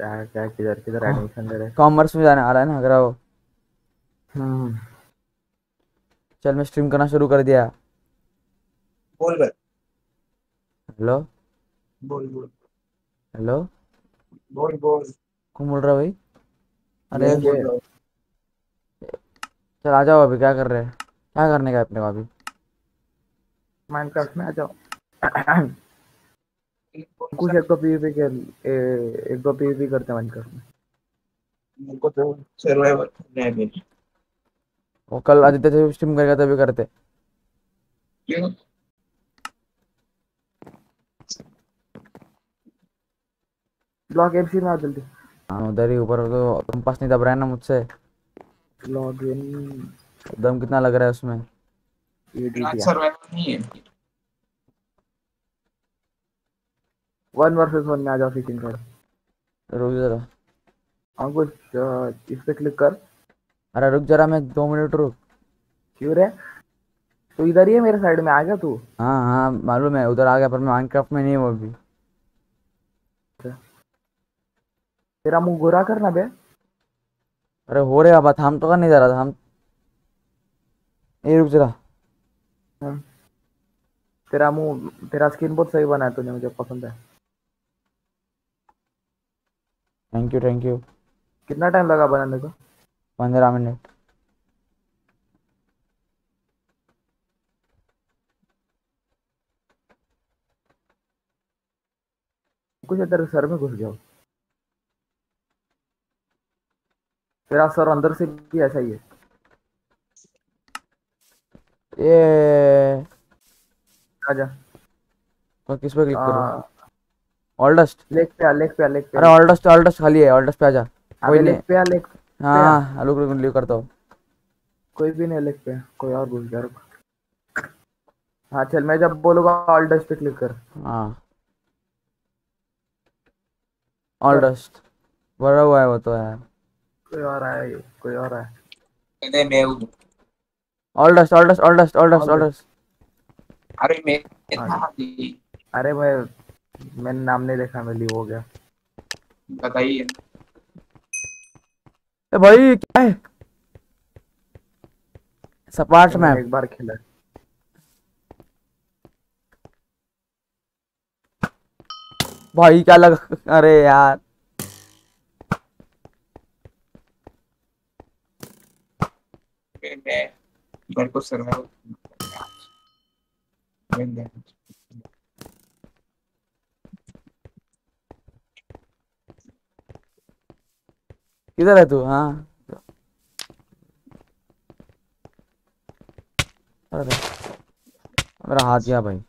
क्या क्या किधर किधर हाँ। एडमिशन ले रहे कॉमर्स में जाने वाला है ना अगर वो। हम्म चल मैं स्ट्रीम करना शुरू कर दिया। बोल बे हेलो। बोल बोल। हेलो। बोल बोल। कौन बोल रहा भाई? अरे रहा हूँ। चल आ जाओ अभी क्या कर रहे हैं? क्या करने का अपने को अभी? माइनक्राफ्ट में आ जाओ। कुछ एक तो पीवीपी के ए- एक दो पीवीपी करते हैं माइनक्राफ्ट में मेरे को तो सर्वाइवल करना है मेरी वो कल आदित्य से स्ट्रीम करेगा तभी करते। क्यों? ब्लॉक एमसी में आओ जल्दी। हाँ उधर ही ऊपर तो कंपास नहीं दब रहा है ना मुझसे। लॉग इन दम कितना लग रहा है उसमें? ईडीटी सर्वाइवल नहीं है। वन वर्सेस वन में आ जाओ फिशिंग कर रुक जरा। हाँ कुछ इस पे क्लिक कर। अरे रुक जरा मैं दो मिनट रुक। क्यों रे? तू इधर ही है मेरे साइड में आ गया तू? हाँ हाँ मालूम है उधर आ गया पर मैं माइनक्राफ्ट में नहीं हूँ अभी। तेरा मुँह गोरा करना बे। अरे हो रहा बात हम तो कर नहीं जा रहा था हम ये रुक जरा। तेरा मुँह तेरा स्किन बहुत सही बना है तूने मुझे पसंद है। थैंक यू थैंक यू कितना टाइम लगा बनाने को? पंद्रह मिनट। कुछ तेरे सर में घुस गया हो। तेरा सर अंदर से भी ऐसा ही है। ये आजा। तो किस पे क्लिक करूँ? आ, ऑल लेग पे आ लेग पे आ लेग पे अरे ऑल डस्ट ऑल डस्ट खाली है ऑल डस्ट पे आ जा। कोई नहीं। पे आ लेग हाँ हाँ रुक रुक लीव करता हूँ। कोई भी नहीं लेग पे कोई और घुस गया रुक। हाँ चल मैं जब बोलूँगा ऑल डस्ट पे क्लिक कर। हाँ। ऑल डस्ट भरा हुआ है वो तो यार। कोई और आया ये, कोई और आया। कहते मैं हूँ। All dust all dust all dust all dust all dust अरे मैं हाँ। अरे मैं मैंने नाम नहीं देखा मैं लीव हो गया। बताइए। ए भाई क्या है? सपाट मैप एक बार खेला। भाई क्या लग अरे यार। मैं मैं मेरे को सर्वाइवल किधर है तू हाँ। अरे मेरा हाथ गया भाई।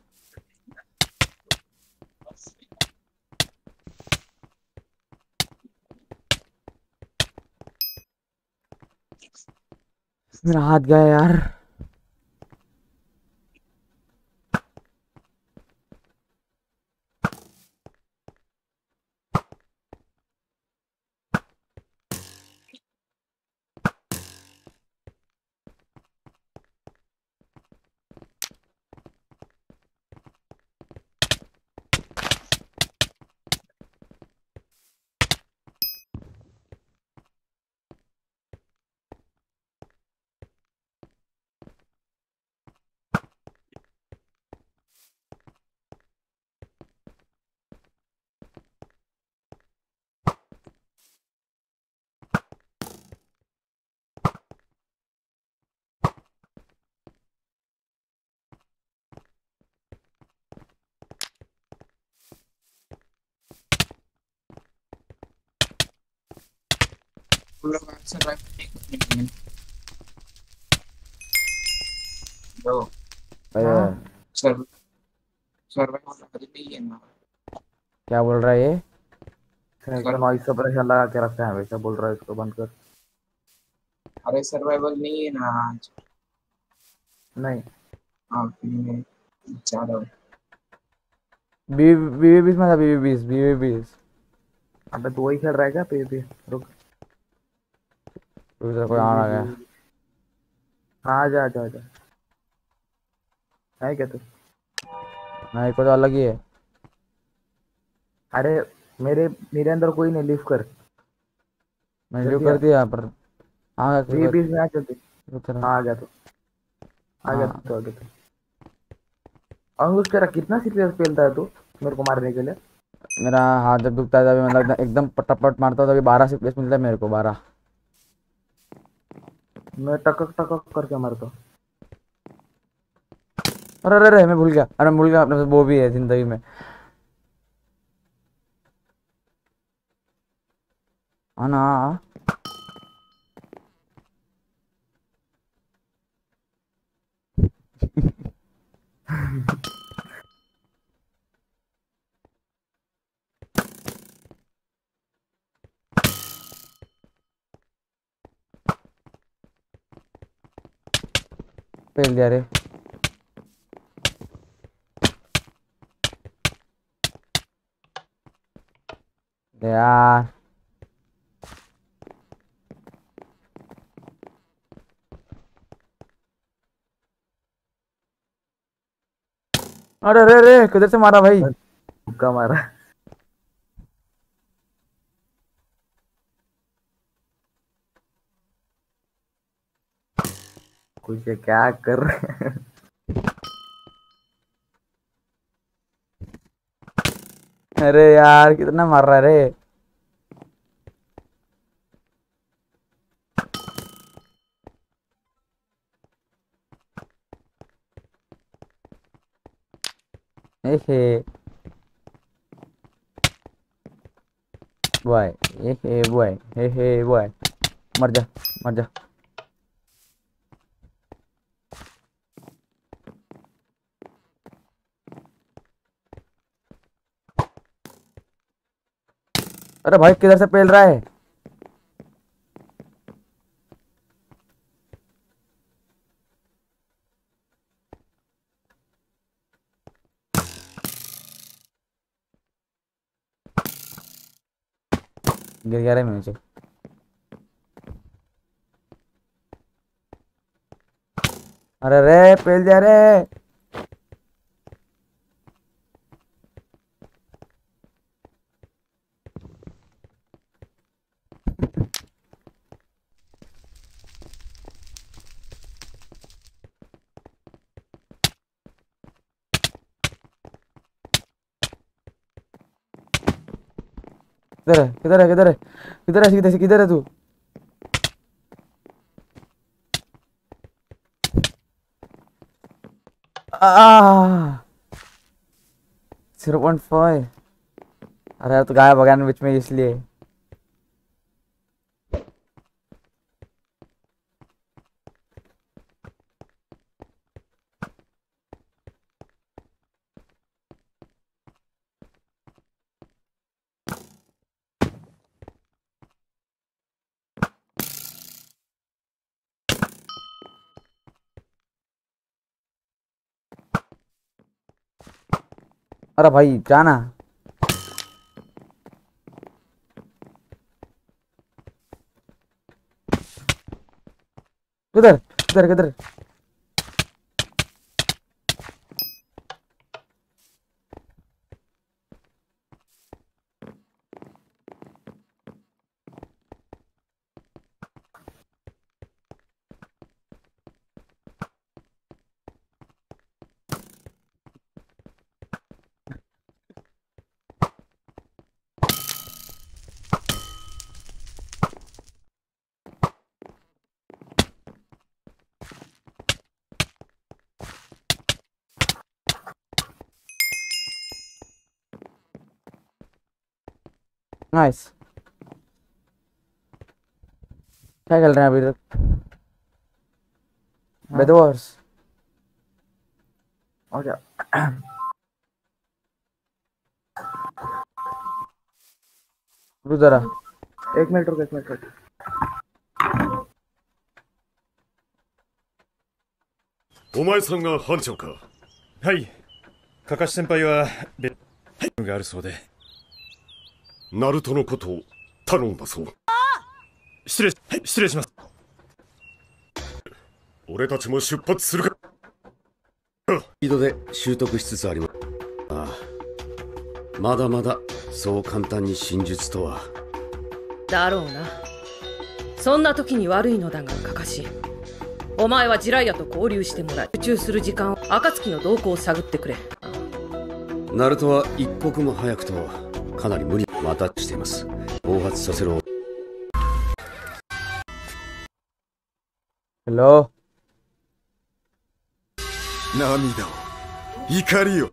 मेरा हाथ गया यार। है ना क्या बोल रहा है ये? नॉइस सप्रेशन लगा के रखते हैं वैसा बोल रहा है इसको बंद कर? अरे सर्वाइवल नहीं है ना आज। नहीं। हाँ मैं जा रहा हूँ बीवी बीवी बीस में था बीवी बीस बीवी बीस। अबे तू वही खेल रहा है क्या? पीवीपी रुक। उधर कोई आ गया। हाँ जा जा जा। है क्या तू? नहीं कोई तो अलग ही है। अरे मेरे मेरे अंदर कोई नहीं लिफ्ट कर। मैंने जो कर दिया पर आ गया क्यों बीच में आ चलते हाँ आ गया तो। आ गया हाँ। तो आ गया तो। अंकुश तेरा कितना सीरियस खेलता है तू मेरे को मारने के लिए? मेरा हाथ जब दुखता है तभी मतलब एकदम पटापट मारता हूँ तभी बारह से प्लेस मिलता है मेरे को बारह। मैं टकक टकक करके मारता अरे अरे अरे, मैं भूल गया। अरे भूल गया, अपने वो भी है ज़िंदगी में। ना फेल दिया रे। यार। अरे अरे अरे किधर से मारा भाई? मारा। कुछ क्या कर रहे अरे यार, कितना मार रहा है रे? एहे। बॉय एहे बॉय एहे, बॉय। मर जा मर जा। अरे भाई, किधर से पेल रहा है? गिर गया रे नीचे अरे रे, पेल जा रे। किधर है? किधर है? किधर है? किधर है? किधर किधर है तू? ज़ीरो पॉइंट फाइव अरे तो गायब हो गया ना बीच में इसलिए। अरे भाई जाना। किधर किधर किधर नाइस क्या खेल रहे हैं अभी तक बेद वॉर्स हो जा रुक जरा एक मिनट रुक एक मिनट रुक お前さんが班長かはい。かかし先輩は別があるそうで。 ナルトのことを頼んだそう失礼し、はい、失礼します。俺たちも出発するか。スピードで習得しつつあります。ああまだまだそう簡単に真実とは。だろうな。そんな時に悪いのだがカカシお前はジライアと交流してもらい集中する時間を暁の動向を探ってくれ。ナルトは一刻も早くとかなり無理またしています。暴発させろ。हेलो 涙を怒りを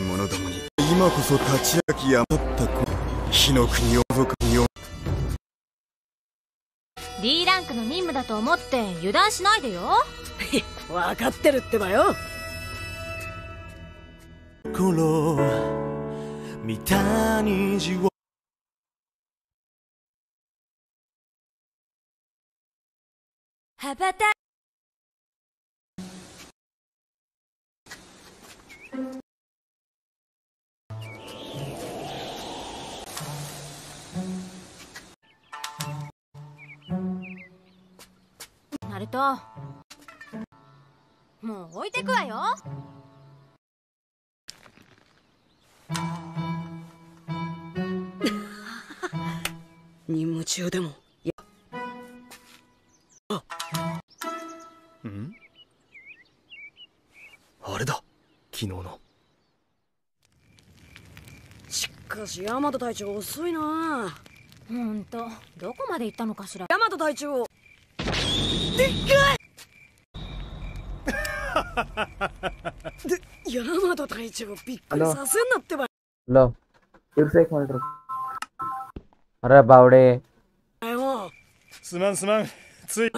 者どもに今こそ立ち上きやったこ火の国を除くにを D ランクの任務だと思って油断しないでよ。分かってるってばよ。頃見た虹を羽ばたナルトもう置いてくわよ。任務中でも。ん？あれだ。昨日の。しかしヤマト隊長遅いな。ほんと。どこまで行ったのかしら。ヤマト隊長ヤマト隊長びっくりさせんなってば लो फिर से एक मिनट रुक अरे बावड़े よすまんすまんつい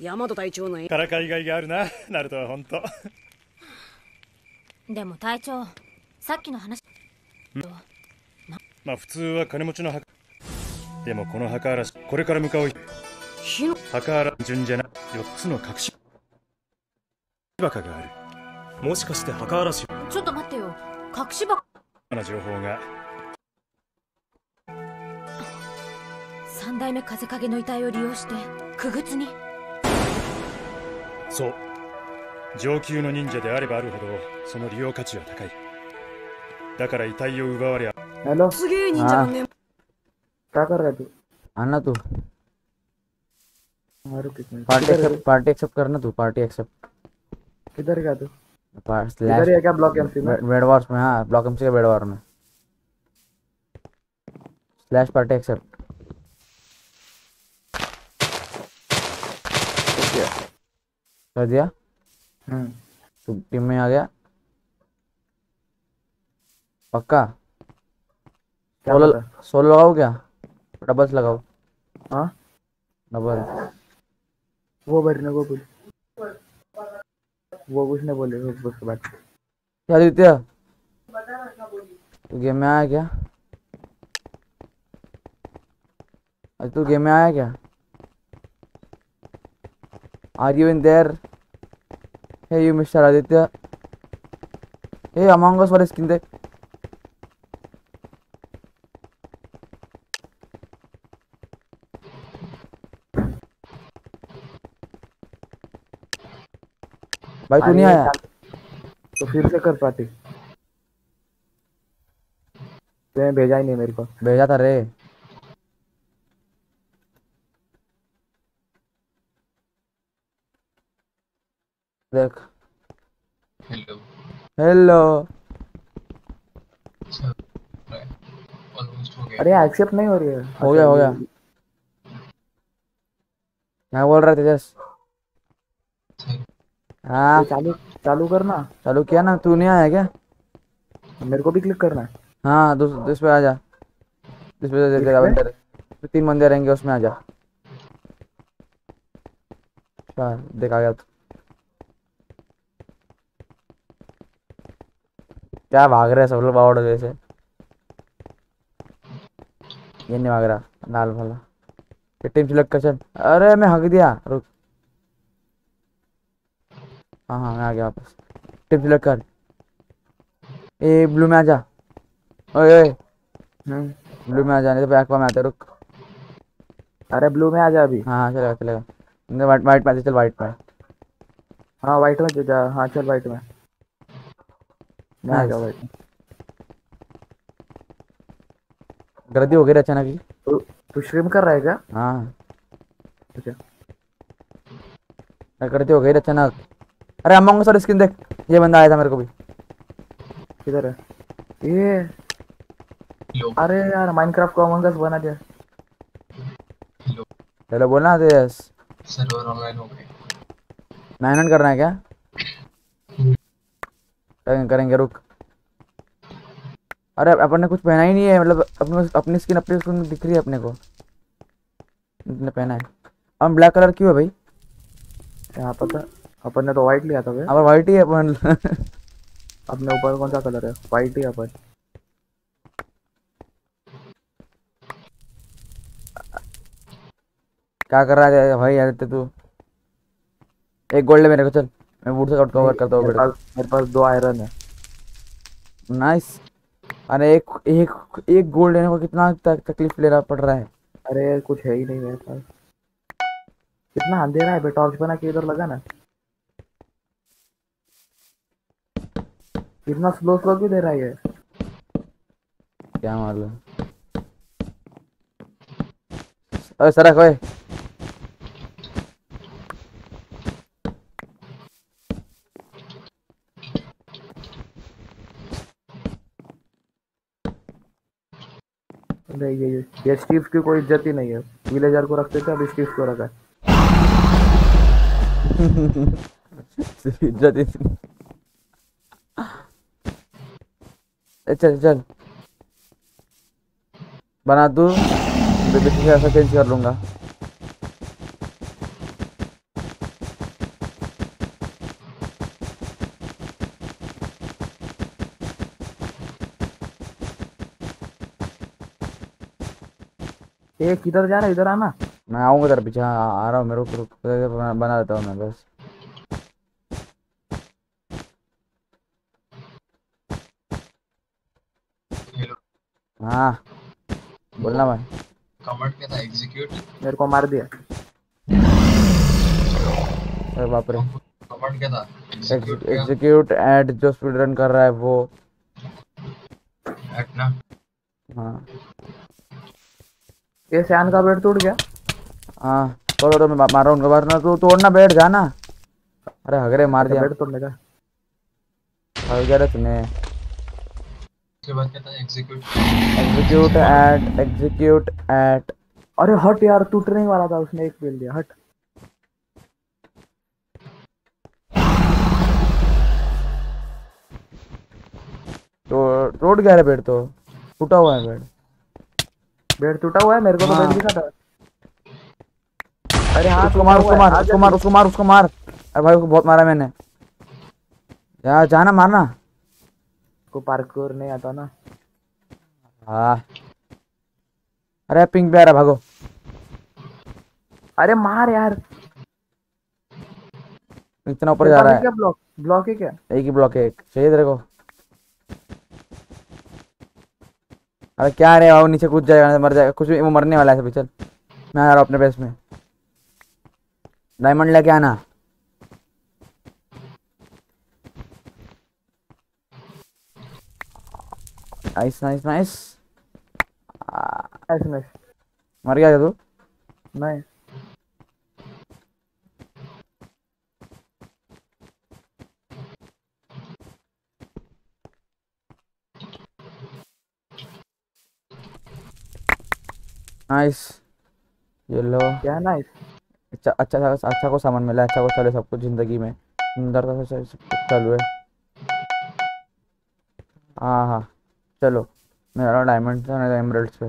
ヤマト隊長のからかいがいがあるなナルトは本当でも隊長さっきの話まあ普通は金持ちの墓でもこの墓嵐これから向かう 火の高原順じゃな四つの隠し墓がある。もしかして墓嵐？ちょっと待ってよ。隠し墓？な情報が。三代目風影の遺体を利用して苦靴に？そう。上級の忍者であればあるほどその利用価値は高い。だから遺体を奪われやすげえ忍者のね。だからだとあなた minute party accept party accept करना तू पार्टी एक्सेप्ट किधर गया तू? इधर ही है क्या ब्लॉक एमसी में? बेड वार्स में हाँ ब्लॉक एमसी के बेड वार में. स्लैश पार्टी एक्सेप्ट कर दिया? हम्म। तू टीम में आ गया? पक्का? सोलो सोलो लगाओ क्या? डबल्स लगाओ। हाँ? डबल वो भरने को बोल। वो कुछ नहीं बोले उसके बाद क्या आदित्य? तू गेम में आया क्या? अरे तू गेम में आया क्या? Are you in there hey you mister Aditya hey among us वाले स्किन देख। भाई तू नहीं आया? तो फिर से कर पार्टी। तूने भेजा ही नहीं मेरे को। भेजा था रे। देख। हेलो हेलो हो गया। अरे एक्सेप्ट नहीं हो रही है। हो गया हो गया। क्या बोल रहे तेजस। हाँ। चालू चालू करना। चालू किया ना तू नहीं आया क्या? मेरे को भी क्लिक करना है। हाँ दूस दूस पे आ जा। दूस पे दे तेरा पे? बंदे तीन बंदे रहेंगे उसमें आ जा। चल देख गया तू क्या भाग रहे सब लोग बावड़ जैसे ये नहीं भाग रहा लाल ये टीम सिलेक्ट कर चल। अरे मैं हक दिया। रुक। हाँ हाँ मैं आ गया वापस। टीम सिलेक्ट कर। ए ब्लू में आ जा। ओए ओए। ब्लू में आ जाने तो बैक में आते रुक। अरे ब्लू में आ जा अभी। हाँ हाँ चलेगा चलेगा। वाइट वाइट में चल वाइट में। हाँ व्हाइट में जा हाँ चल व्हाइट में। मैं आ गया व्हाइट में। गर्दी हो गई अचानक ही। तू स्ट्रीम कर रहा है क्या? हाँ। अच्छा गर्दी हो गई अचानक। अरे अमंग सर स्किन देख। ये बंदा आया था मेरे को भी। किधर है? ये। अरे यार माइनक्राफ्ट को अमंग अस बना दिया। हेलो चलो बोलना तेजस सर्वर ऑनलाइन हो गए मेहनत करना है क्या? करेंगे करेंगे रुक। अरे अपन ने कुछ पहना ही नहीं है मतलब अपने अपनी स्किन अपनी स्किन दिख रही है अपने को। ने पहना है। अब ब्लैक कलर क्यों है भाई? यहाँ था अपन ने तो व्हाइट लिया था बे अब वाइट ही अपन। अपने ऊपर कौन सा कलर है? व्हाइट ही अपन। क्या कर रहा है भाई आदित्य तू? एक गोल्ड मेरे को चल। मैं बूट से कट कवर करता हूँ पास मेरे पास दो आयरन है। नाइस अरे एक एक एक गोल्ड लेने को कितना तक, तकलीफ़ लेना पड़ रहा है? अरे कुछ है ही नहीं मेरे पास। कितना अंधेरा है बे टॉर्च बना के इधर लगा ना। कितना स्लो स्लो क्यों दे रहा है ये? क्या मालूम? अरे सरक ओए। अरे ये ये ये स्टीव की कोई इज़्ज़त ही नहीं है। विलेजर को रखते थे अभी स्टीव को रखा है। इज़्ज़त ही- ए, चल चल बना बेबी ऐसा चेंज कर लूँगा ये किधर जा रहा है इधर आना मैं आऊँगा तेरे पीछे आ रहा हूँ मैं रुक रुक बना बना देता हूँ मैं बस हाँ। बोलना भाई। कमेंट क्या था एग्जीक्यूट मेरे को मार दिया। अरे बाप रे। कमेंट क्या था एग्जीक्यूट क्या। एड जो स्पीड रन कर रहा है वो। एट ना। हाँ। ये सैन का बेड टूट गया। हाँ। तो तो मैं मार रहा हूँ उनके बाद ना तू तोड़ना बैठ जाना। अरे हगरे मार दिया। बेड तोड़ने का। भाग गया रे तूने। उसके बाद क्या था execute execute at execute at अरे हट यार टूटने ही वाला था उसने एक फेल दिया हट। तो टूट गया रे बेड तो। टूटा हुआ है बेड। बेड टूटा हुआ है मेरे को तो हाँ। बेड दिखा था। अरे हाँ उसको मार उसको मार उसको मार उसको मार उसको मार। अरे भाई उसको बहुत मारा मैंने। यार जाना मारना? को पार्कोर नहीं आता ना। हाँ। अरे पिंक पे आ रहा भागो। अरे मार यार। इतना ऊपर जा रहा है क्या ब्लॉक ब्लॉक है क्या? एक ही ब्लॉक है एक। चाहिए तेरे को? अरे क्या रे आओ नीचे कूद जाएगा मर जाएगा। कुछ भी वो मरने वाला है सभी चल। मैं आ रहा हूँ अपने बेस में। डायमंड लेके आना। नाइस नाइस नाइस ऐसे नहीं मर गया क्या तू नहीं नाइस ये लो क्या नाइस अच्छा अच्छा सा- अच्छा को सामान मिला अच्छा को चले सब कुछ ज़िंदगी में। सुंदरता से सब कुछ चालू है। हाँ हाँ। चलो मेरा डायमंड था ना एमरल्ड्स पे।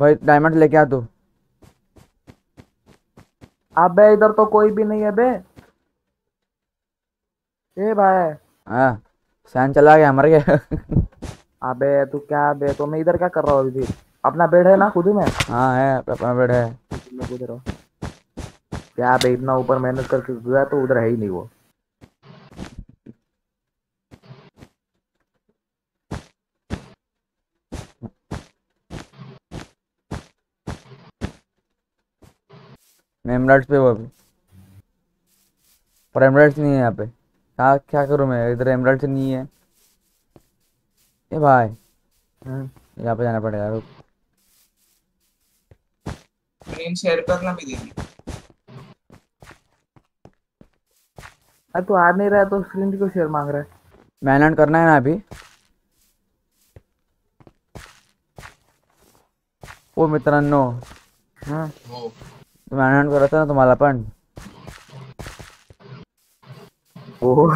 भाई डायमंड लेके आ तू। अबे इधर तो कोई भी नहीं है बे। ए भाई। हाँ सैन चला गया मर गया। अबे तू क्या बे? तो मैं इधर क्या कर रहा हूँ अभी? अपना बेड है ना खुद ही में? हाँ है अपना बेड है। हूँ। क्या बे इतना ऊपर मेहनत करके गया तो उधर है ही नहीं वो। एमरल्ड्स पे वो अभी। पर एमरल्ड्स नहीं है यहाँ पे। क्या क्या करूँ मैं? इधर एमरल्ड्स नहीं है। ए भाई। हम्म, यहाँ पे जाना पड़ेगा रुक। स्क्रीन शेयर करना भी अरे तू आ नहीं रहा तो स्क्रीन क्यों शेयर मांग रहा है? मैनलैंड करना है ना अभी। ओ मित्रांनो। हाँ। हो मॅनहंट करत ना तुम्हाला पण ओ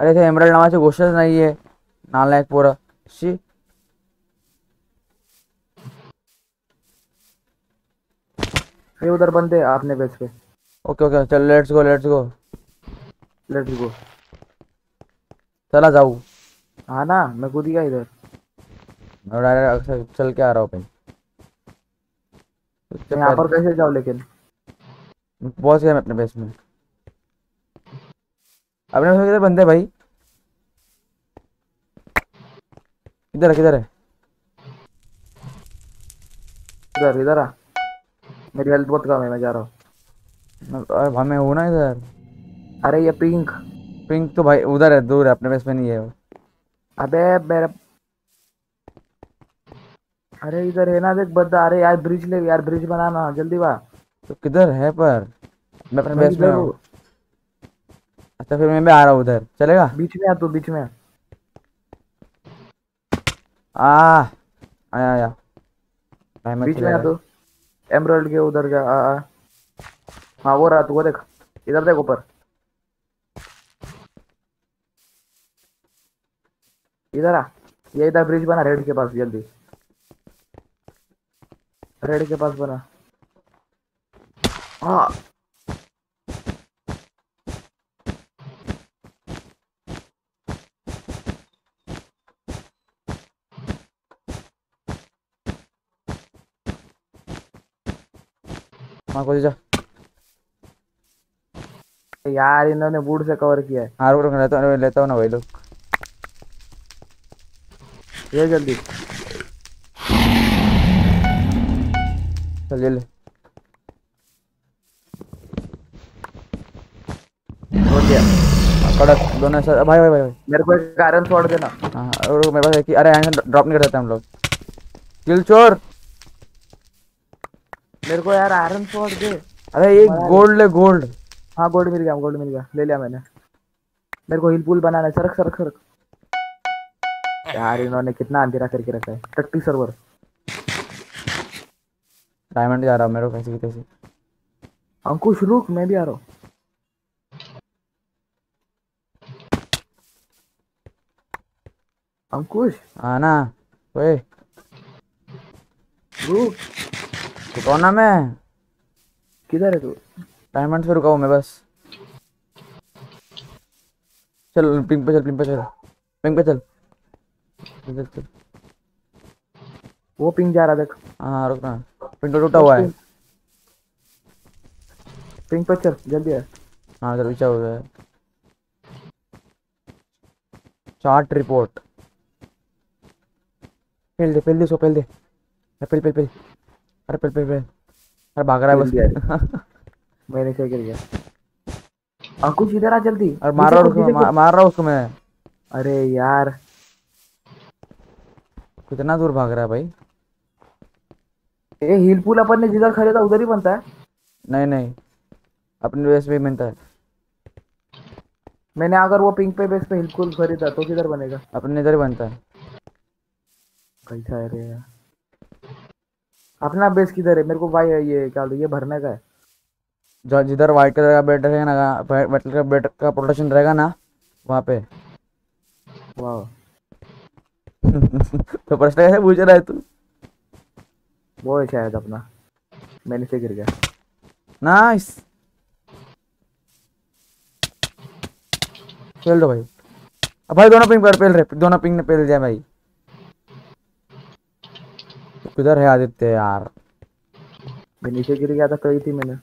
अरे ते एमरल्ड नावाची गोष्टच नाहीये नालायक पोरं। शी। ये उधर बंदे आपने बेच पे ओके ओके चल let's go let's go let's go चला जाऊ। हाँ ना मैं ही गया इधर। मैं डायरेक्ट चल के आ रहा हूँ भाई यहाँ पर कैसे जाओ लेकिन? पहुँच गया मैं अपने बेस में अपने बेस में किधर बंदे भाई? किधर है किधर है? इधर इधर आ। मेरी हेल्थ बहुत कम है मैं जा रहा हूँ। अरे भाई मैं हूँ ना इधर। अरे ये पिंक पिंक तो भाई उधर है दूर है अपने बेस में नहीं है। अबे मेरा अरे इधर है ना देख बंदा अरे यार ब्रिज ले यार ब्रिज बनाना जल्दी वाह तो किधर है पर? मैं अपने बेस में हूँ। अच्छा फिर मैं भी आ रहा हूँ उधर। चलेगा? बीच में आ तू बीच में आ। आ आया आया। भाई मैं बीच में आ। तू। एमरल्ड के उधर जा आ, आ। हाँ वो रहा तू वो देख। इधर देख ऊपर। इधर आ। ये इधर ब्रिज बना रेड के पास जल्दी। रेड के पास बना। हाँ। हाँ जा। यार इन्होंने वुड से कवर किया है। हाँ रुक रुक लेता हूँ लेता हूँ ना भाई लोग ये जल्दी। चल ले हो गया हाँ, कड़क दोनों सर भाई भाई भाई भाई मेरे को एक आयरन स्वॉर्ड देना हाँ रुक मेरे पास ही अरे यहाँ से ड्रॉप नहीं कर सकते हम लोग किल चोर मेरे को यार आयरन स्वॉर्ड दे अरे ये गोल्ड ले गोल्ड हाँ गोल्ड मिल गया गोल्ड मिल गया ले लिया मैंने मेरे को हिल पुल बनाना है सरक सरक सरक यार इन्होंने कितना अंधेरा करके रखा है टट्टी सर्वर डायमंड जा रहा हूँ मेरे को कैसे कैसे। अंकुश रुक मैं भी आ रहा हूँ। अंकुश? आना ओए। रुक। तो कौन नाम है? किधर है तू? डायमंड से रुका हूँ मैं बस। चल पिंक पे चल पिंक पे चल। पिंक पे चल। चल चल। वो पिंग जा रहा देख। हाँ रुक ना पिंक टूटा हुआ है। पिंग पे चल जल्दी है हाँ चल पीछे हो गया। Chart report. पेल दे पेल दे इसको पेल दे। अरे पेल पेल पेल अरे पेल पेल पेल अरे भाग रहा है दिया बस। मैं नीचे गिर गया अंकुश इधर आ जल्दी। और मार रहा हूँ उसको मार रहा हूँ उसको मैं। अरे यार। कितना दूर भाग रहा है भाई? ये हिल पुल अपन ने जिधर खरीदा उधर ही बनता है। नहीं नहीं। अपने बेस पे मिलता है। मैंने अगर वो पिंक पे बेस पे हिल पुल खरीदा तो किधर बनेगा? अपने इधर बनता है। कैसा है रे यार। अपना बेस किधर है? मेरे को भाई ये क्या ये भरने का है। जो जिधर व्हाइट कलर का बेड रहेगा ना व्हाइट कलर का बेड का प्रोटेक्शन रहेगा ना वहाँ पे। वाह तो प्रश्न कैसे पूछ रहा है तू? वो है शायद अपना। मैं नीचे गिर गया। नाइस खेल दो भाई। अब भाई दोनों पिंग पर पेल रहे। दोनों पिंग ने पेल दिया भाई। किधर है आदित्य यार? मैं नीचे गिर गया था कही थी मैंने।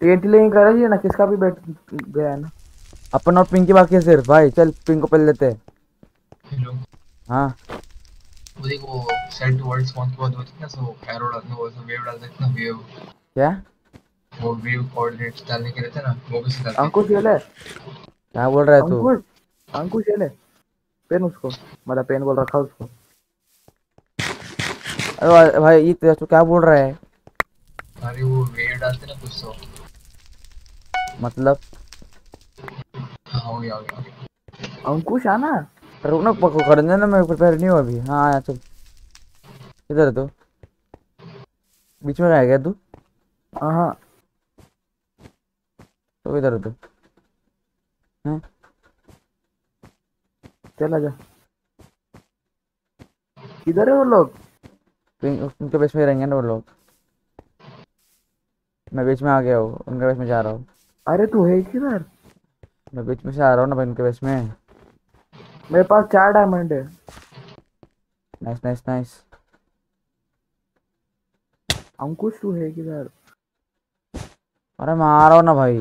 टीएनटी लेकिन कर रही है ना? किसका भी बैठ गया है ना? अपन और पिंग की बाकी है सिर्फ़। भाई चल पिंग को पेल लेते हैं। हेलो हाँ। वो देखो के बाद होती है ना सो एरो डालना वो सब वेव डालते हैं ना वेव क्या? वो वेव कोऑर्डिनेट्स डालने के रहते ना वो किसी डालते हैं। अंकुश ये ले। क्या बोल रहा है तू? अंकुश अंकुश ये ले। पेन उसको मतलब पेन बोल रखा उसको। अरे भाई- ये तेरा तू क्या बोल रहा है? अरे वो वेव डालते ना कुछ तो। मतलब? हाँ हो गया हो गया, हो अंकुश आना? रुक ना पको कर देना मैं प्रिपेयर नहीं हुआ अभी। हाँ आया चल। किधर है तू। बीच में रह गया तू। हाँ तो है तू। हैं? चला जा। किधर है वो लोग? उनके बेस में रहेंगे ना वो लोग। मैं बीच में आ गया हूँ उनके बेस में जा रहा हूँ। अरे तू है किधर? मैं बीच में से आ रहा हूँ ना भाई उनके बेस में। मेरे पास चार डायमंड है। नाइस नाइस नाइस अंकुश तू है किधर? अरे मैं आ रहा हूँ ना भाई।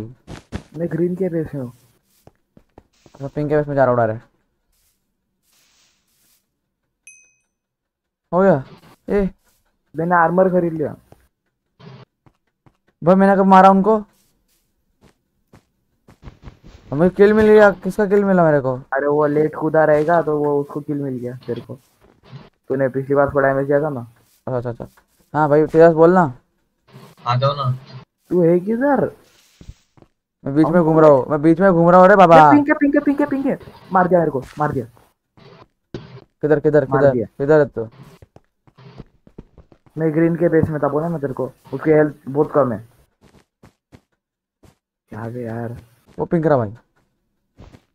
मैं ग्रीन के बेस में हूँ। मैं पिंक के बेस में जा रहा हूँ डायरेक्ट। हो गया। ए। मैंने आर्मर खरीद लिया। भाई मैंने कब मारा उनको? हमें किल मिल गया। किसका किल मिला मेरे को? अरे वो लेट कूदा रहेगा तो वो उसको किल मिल गया तेरे को। तूने पिछली बार थोड़ा डैमेज दिया था ना? अच्छा अच्छा अच्छा। हाँ भाई तेरा बोलना आ जाओ ना। तू है किधर? मैं बीच में घूम रहा हूँ मैं बीच में घूम रहा हूँ रे बाबा। पिंके पिंके पिंके पिंके मार दिया मेरे को मार दिया। किधर किधर किधर? किधर है तू? मैं ग्रीन के बेस में था बोला ना तेरे को। उसकी हेल्थ बहुत कम है। क्या बे यार? वो पिंक रहा भाई।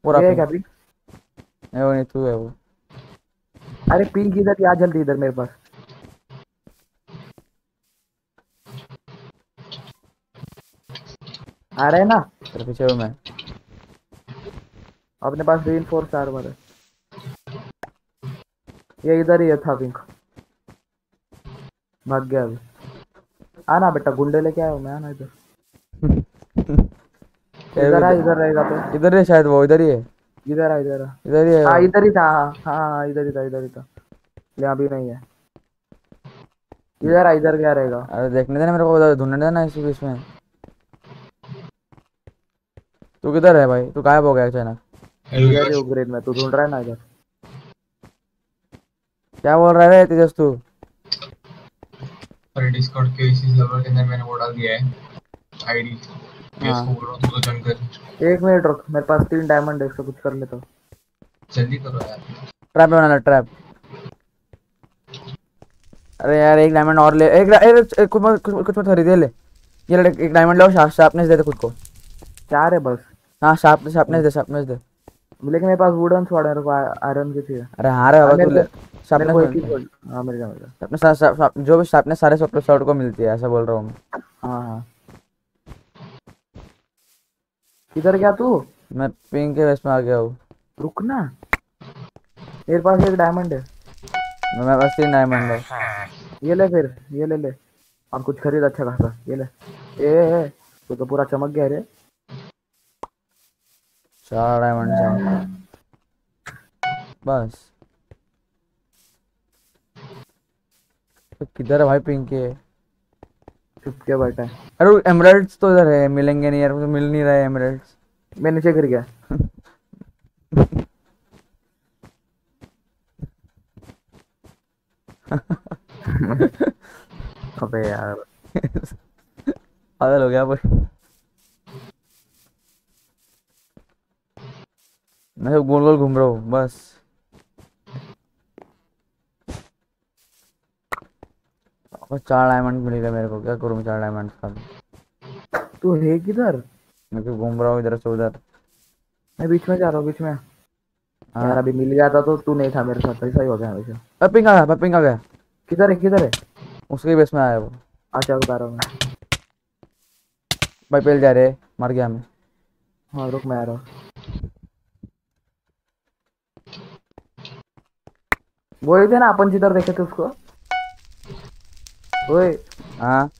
पूरा ये है पिंक क्या पिंक नहीं वो नहीं तू है वो। अरे पिंक इधर आ जल्दी इधर मेरे पास। आ रहा है ना? तेरे पीछे हूँ मैं। अपने पास रीन फोर्स आर्मर है। ये इधर ही था पिंक भाग गया अभी। आना बेटा गुंडे लेके आया हूँ मैं आना इधर। इधर आ इधर रहेगा तो। इधर ही शायद वो इधर ही है। इधर आ इधर आ। इधर ही है हाँ इधर ही था हाँ हाँ हाँ, इधर ही था इधर ही था। ले अभी नहीं है। इधर आ इधर क्या रहेगा। अरे देखने देना मेरे को ढूँढने देना इसी बीच में। तू किधर है भाई? तू गायब हो गया अचानक में तू ढूंढ रहा है ना इधर? क्या बोल रहा है तेजस तू? और डिस्कॉर्ड के इसी सर्वर के अंदर मैंने वो डाल दिया है। आईडी हाँ। इसको बोल तो ज्वाइन कर। एक मिनट रुक मेरे पास तीन डायमंड है इससे कुछ कर लेता हूँ। जल्दी करो यार। ट्रैप बनाना ट्रैप अरे यार एक डायमंड और ले एक, एक कुछ कुछ कुछ मत खरीदे ले। ये ले एक डायमंड लो शार्पनेस दे दे खुद को। चार है बस? हाँ शार्पनेस शार्पनेस दे शार्पनेस दे। लेकिन मेरे पास वुडन स्वॉर्ड है मेरे आयरन की चाहिए। अरे हाँ रे बाबा मेरे तू ले को- मेरे को ही। शार्पनेस मिल गया मिल गया। अपने साथ साथ- जो भी शार्पनेस सारे शॉर्ट को मिलती है ऐसा बोल रहा हूँ मैं। हाँ हाँ। किधर गया तू? मैं पिंक के वेस्ट में आ गया हूँ। रुक ना। मेरे पास एक डायमंड है। मैं मेरे पास तीन डायमंड है। ये ले फिर ये ले ले। और कुछ खरीद अच्छा खासा। ये ले। ए, ए। तू तो पूरा चमक गया रे। चार डायमंड है बस। तो किधर है भाई पिंक? के चुप के बैठा है। अरे एमराल्ड्स तो इधर है मिलेंगे नहीं यार मुझे मिल नहीं रहा है एमराल्ड्स मैं नीचे गिर गया अबे यार। पागल हो गया भाई मैं तो गोल गोल घूम रहा हूँ बस। बस चार डायमंड मिलेगा मेरे को क्या करूँ मैं चार डायमंड का? तू है किधर? मैं तो घूम रहा हूँ इधर से उधर। मैं बीच में जा रहा हूँ बीच में। हाँ। यार अभी मिल जाता तो तू नहीं था मेरे साथ ऐसा ही हो गया हमेशा। पपिंग आ गया पपिंग आ गया? किधर है किधर है? उसके बेस में आया वो। अच्छा बता रहा हूँ मैं। भाई पहले जा रहे मर गया मैं। हाँ रुक मैं आ रहा हूँ। वही थे ना अपन जिधर देखे थे उसको. ओए. हाँ.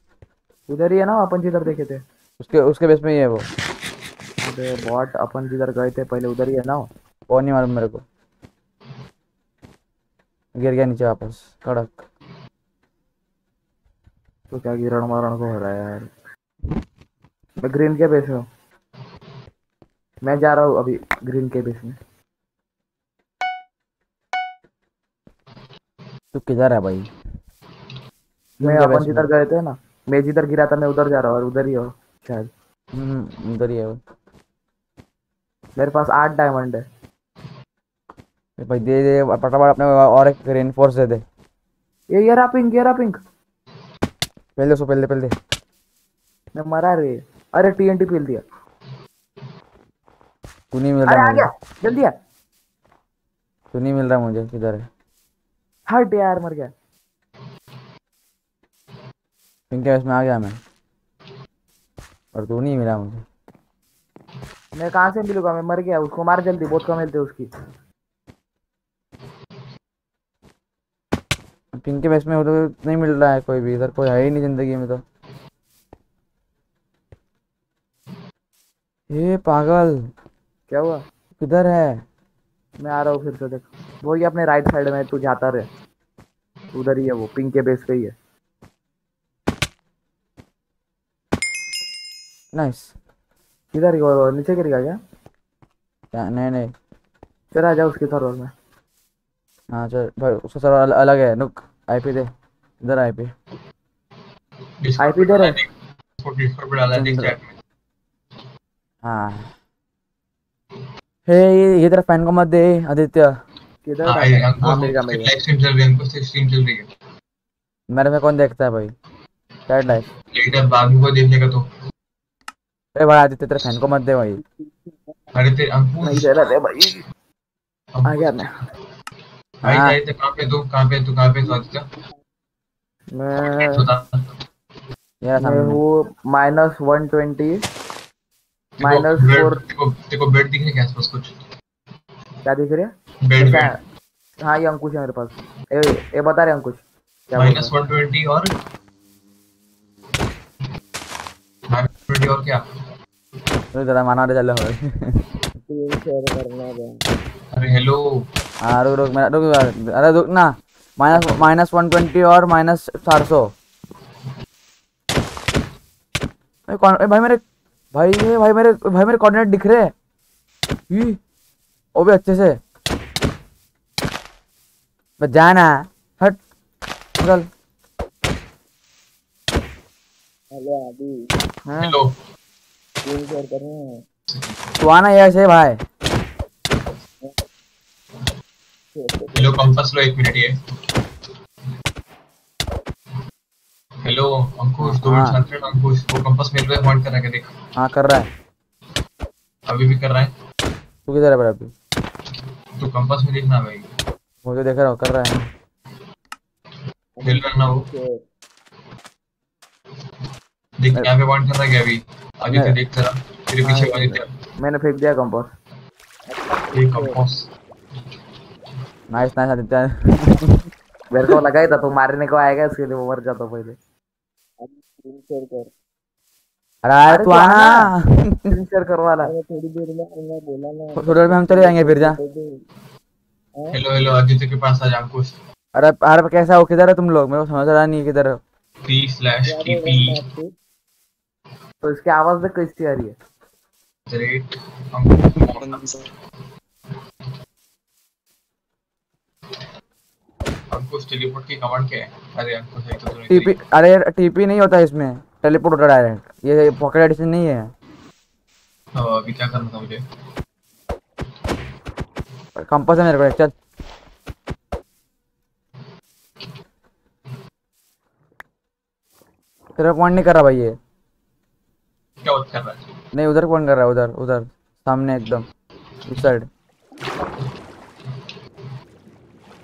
उधर ही है ना अपन जिधर देखे थे. उसके उसके बेस में ही है वो. अबे बॉट अपन जिधर गए थे पहले उधर ही है ना. वो। वो नहीं मालूम मेरे को. गिर गया नीचे वापस कड़क. तो क्या गिरण मारण को हो रहा है यार? मैं ग्रीन के बेस में मैं जा रहा हूँ अभी ग्रीन के बेस में. तू किधर है भाई? मैं अपन जिधर गए थे ना मैं जिधर गिरा था मैं उधर जा रहा हूँ उधर ही हो शायद। हम्म, उधर ही है मेरे पास आठ डायमंड है। भाई दे दे फटाफट अपने और एक रेनफोर्स दे दे। ये ये रहा पिंक ये रहा पिंक पहले उसको पहले पहले मैं मरा रे। अरे टीएनटी पील दिया। तू नहीं मिल अरे रहा आ गया। मुझे जल्दी आ। तू नहीं मिल रहा मुझे किधर है? हट यार मर गया। पिंक के में आ गया मैं। और तू नहीं मिला मुझे। मैं कहाँ से मिलूँगा? मैं मर गया। उसको मार जल्दी बहुत कम मिलते उसकी। पिंक के बेस में वो तो नहीं मिल रहा है कोई भी। इधर कोई है ही नहीं ज़िंदगी में तो। ये पागल। क्या हुआ? किधर है? मैं आ रहा हूँ फिर से देख। वो ये अपने राइट साइड में तू जाता रहे। उधर ही है वो पिंक के बेस पे ही है। नाइस किधर ही वो नीचे गिर गया क्या? क्या? नहीं नहीं। चल आ जा उसके थर्वर में। हाँ चल। भाई उसका सर अल, अलग है। नुक आईपी दे। इधर आईपी IP दे रहे? है। हाँ हे ये ये तेरा फ़ैन को मत दे आदित्य. किधर हाँ, हाँ? मिल गया मिल गया लाइव स्ट्रीम चल रही है से स्ट्रीम चल रही है। मेरे में कौन देखता है भाई? चैट लाइफ लेकिन बाद में कोई देखने का तो। अरे भाई आदित्य तेरे फ़ैन को मत दे भाई। अरे तेरे अंकुर नहीं दे रहा थे भाई। आ गया मैं। भाई हाँ। जाए तो कहाँ पे तू? कहाँ पे तू? कहाँ पे स्वादित्य मैं बता ये रहा मैं सामने हूँ माइनस वन ट्वेंटी तेरे को माइनस फोर को बेड दिख रहे क्या आसपास कुछ? क्या दिख रही है? बेड बेड हाँ। ये अंकुश है मेरे पास। ए, ए बता रहे अंकुश। माइनस वन ट्वेंटी और? ट्वेंटी और क्या? जरा माना दे चलो। अरे हेलो हाँ रुक रुक मेरा रुक अरे रुक ना। माइनस माइनस वन ट्वेंटी और माइनस चार सौ। कौन ए, भाई मेरे भाई ये भाई मेरे भाई मेरे कोऑर्डिनेट दिख रहे हैं। ई, वो भी अच्छे से। बस जाना हट चल हाँ, हेलो। तू आना ये ऐसे भाई। हेलो कंपास लो एक मिनट ये। हेलो अंकुश दो मिनट हाँ। अंकुश वो कंपास मेरे पे पॉइंट कर रहा है देख। हाँ कर रहा है। अभी भी कर रहा है। तू किधर है भाई अभी? तो कंपास में देखना भाई। मुझे देख रहा हूँ कर रहा है। हिल रहा ना वो। देख यहाँ पे पॉइंट कर रहा है क्या अभी? आदित्य देख जरा तेरे पीछे हाँ, आदित्य मैंने फेंक दिया कंपास ये कंपास नाइस नाइस आदित्य। मेरे को लगा ही था तू मारने को आएगा इसके लिए वो मर जाता पहले। अरे यार अरे तू तू आना स्क्रीन शेयर करवा ला थोड़ी देर में आऊँगा बोला ना. थोड़ी देर में हम चले जाएँगे फिर जा। हेलो हेलो आदित्य के पास आ जा अंकुश अरे अरे कैसा हो किधर है तुम लोग? मेरे को समझ रहा नहीं किधर हो। पी स्लैश टीपी तो इसकी आवाज़ देख कैसी आ रही है? रेट अंकुश टेलीपोर्ट की कमांड क्या है? अरे अंकुश है तो टीपी अरे टीपी नहीं होता इसमें। टेलीपोर्ट होता डायरेक्ट ये पॉकेट एडिशन नहीं है। तो अभी क्या करना था मुझे? कंपास है मेरे को चल। तेरा पॉइंट नहीं कर रहा भाई ये। क्या कर रहा है? नहीं उधर पॉइंट कर रहा है उधर उधर। सामने एकदम। इस साइड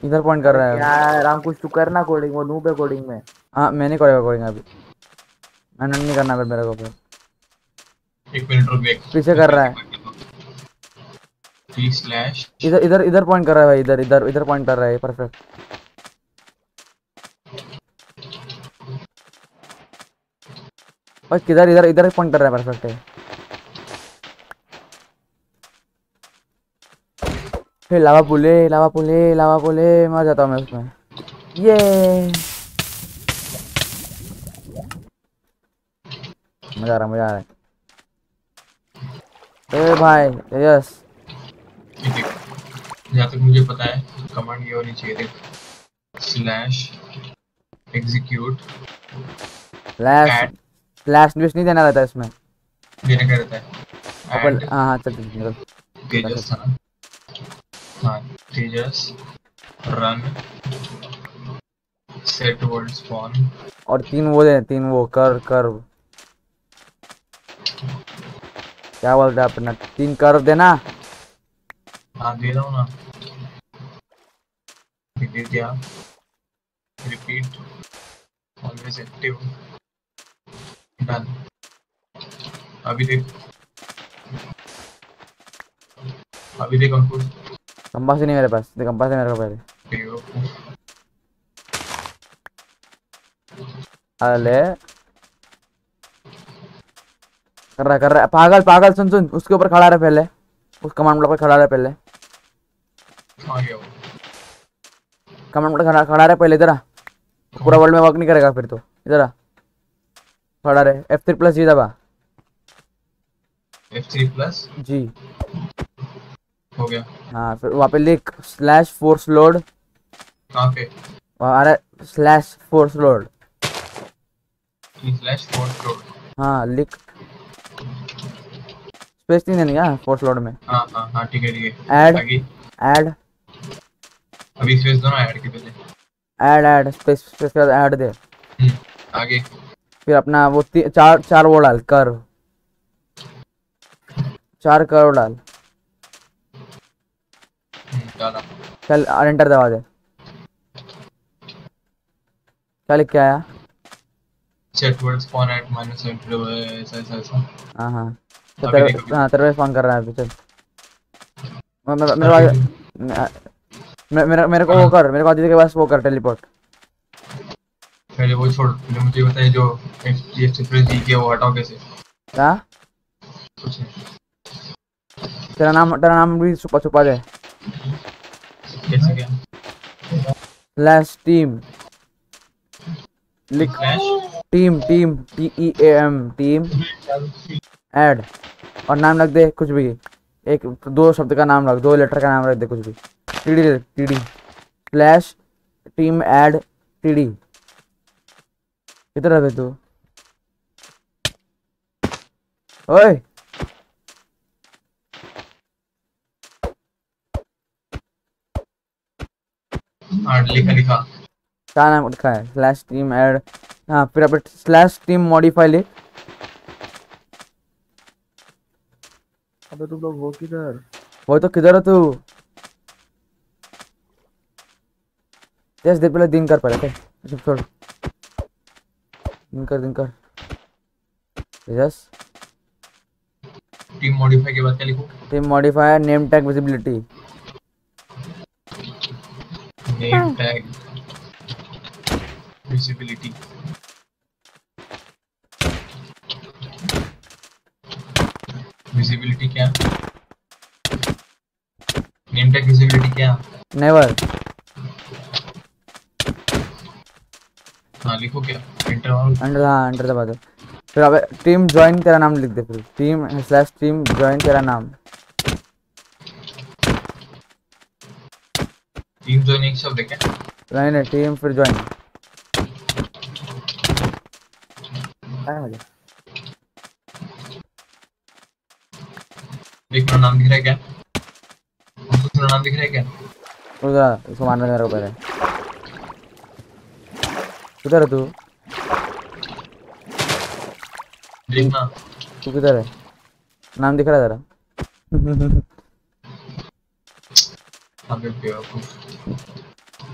इधर पॉइंट कर रहा है। यार अंकुश तू करना कोडिंग वो नूब है कोडिंग में। हाँ मैं नहीं करेगा कोडिंग अभी। मैंने नहीं करना फिर मेरे को फिर। एक मिनट रुक एक पीछे कर रहा है। टी स्लैश इधर इधर इधर पॉइंट कर रहा है भाई इधर इधर इधर पॉइंट कर रहा है परफेक्ट और किधर इधर इधर पॉइंट कर रहा है परफेक्ट है। फिर लावा पुले लावा पुले लावा पुले मर जाता हूँ मैं उसमें। ये। मज़ा आ रहा है मज़ा आ रहा है। ए भाई यस। जहाँ तक मुझे पता है कमांड ये होनी चाहिए देख। Slash execute. फ्लैश न्यूज़ नहीं देना रहता इसमें। देने का रहता है। अपन हाँ हाँ चल था ना हाँ। Tejas run set world spawn और तीन वो दे तीन वो कर कर क्या बोलते हैं अपना? तीन कर देना? हाँ दे रहा हूँ ना। दे दिया। रिपीट ऑलवेज एक्टिव डन अभी देख। अभी देख अंकुर कंपास नहीं मेरे पास कंपास है मेरे को पहले अरे कर रहा कर रहा पागल पागल सुन सुन उसके ऊपर खड़ा रहे पहले उस कमांड पर खड़ा रहे पहले कमांड पर खड़ा खड़ा रहे पहले इधर आ पूरा वर्ल्ड में वर्क नहीं करेगा फिर तो इधर आ खड़ा रहे एफ़ थ्री प्लस जी दबा एफ़ थ्री प्लस जी हो गया। हाँ फिर वहाँ पे लिख स्लैश फोर्स लोड कहाँ पे है slash force load slash four floor हाँ लिख। स्पेस नहीं देनी क्या? फोर्स लोड में। हाँ हाँ हाँ ठीक है ठीक है। ऐड ऐड अभी स्पेस दो ना ऐड के पहले ऐड ऐड स्पेस स्पेस के बाद ऐड दे। हम्म, आगे। फिर अपना वो चार चार वो डाल कर चार कर डाल हम्म, डाला चल एंटर दबा दे क्या लिख के आया set word spawn at minus seventy ऐसा ऐसा हाँ हाँ तो तेरे। हाँ तेरे फ़ोन कर रहा है अभी चल मेरे मेरे मेरे को वो कर मेरे को आदित्य के पास वो कर टेलीपोर्ट पहले वो छोड़ पहले मुझे बताइए जो एफ़ ट्रिपल जी के वो हटाओ कैसे क्या तेरा नाम तेरा नाम भी छुपा छुपा दे क्या स्लैश टीम लिख team team T E A M team add और नाम रख दे कुछ भी। एक दो शब्द का नाम रख दो लेटर का नाम रख दे कुछ भी। T D T D slash team add T D किधर है बे तू? ओए! हाँ लिखा लिखा। क्या नाम लिखा है? स्लैश टीम ऐड हाँ फिर अब स्लैश टीम मॉडिफाई लिख अबे तुम लोग हो किधर? वो तो किधर है तू? यस देख पहले दिन कर पहले okay? चुप छोड़। दिन कर दिन कर। यस टीम मॉडिफाई के बाद क्या लिखो? Team modifier name tag visibility tag visibility visibility क्या? नेम टैग विजिबिलिटी क्या? नेवर हाँ लिखो क्या? और अंडर हाँ अंडर दबा दो। फिर अब टीम ज्वाइन तेरा नाम लिख दे फिर। टीम स्लैश टीम ज्वाइन तेरा नाम। टीम ज्वाइन एक शब्द है क्या नहीं नहीं टीम फिर ज्वाइन आया मुझे। देख मेरा नाम दिख रहा है क्या? तेरा नाम दिख रहा है क्या? उधर इसको मारना मेरे को पहले। किधर है तू। देखना। तू किधर है? नाम दिख रहा है तेरा।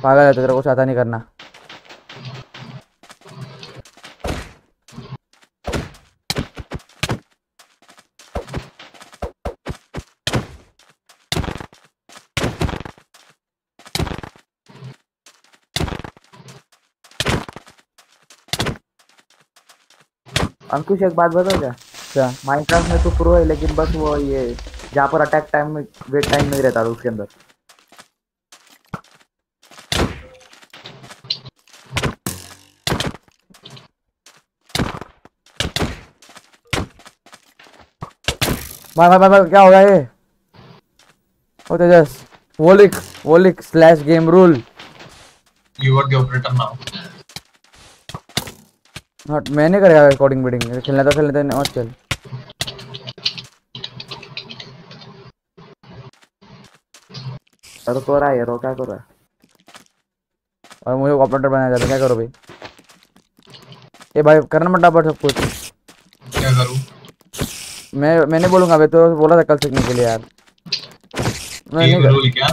पागल है तो तेरा कुछ आता नहीं करना। अंकुश, एक बात बताओ क्या? माइनक्राफ्ट में तो प्रो है, लेकिन बस वो ये, जहाँ पर अटैक टाइम में वेट टाइम नहीं रहता उसके अंदर। भाई भाई भाई भाई क्या हो गया ये? ओ तेजस वो लिख वो लिख slash game rule you are the operator now not मैंने करेगा रिकॉर्डिंग मीटिंग खेलना तो खेलने तो मत चल और तो रहा है रो क्या कर रहा है? और मुझे ऑपरेटर बनाया जाता है क्या करो भाई ये भाई करना मत डाबर सब कुछ। करूँ मैं मैं नहीं बोलूँगा अभी तो बोला था कल सीखने के लिए यार। मैं नहीं क्या?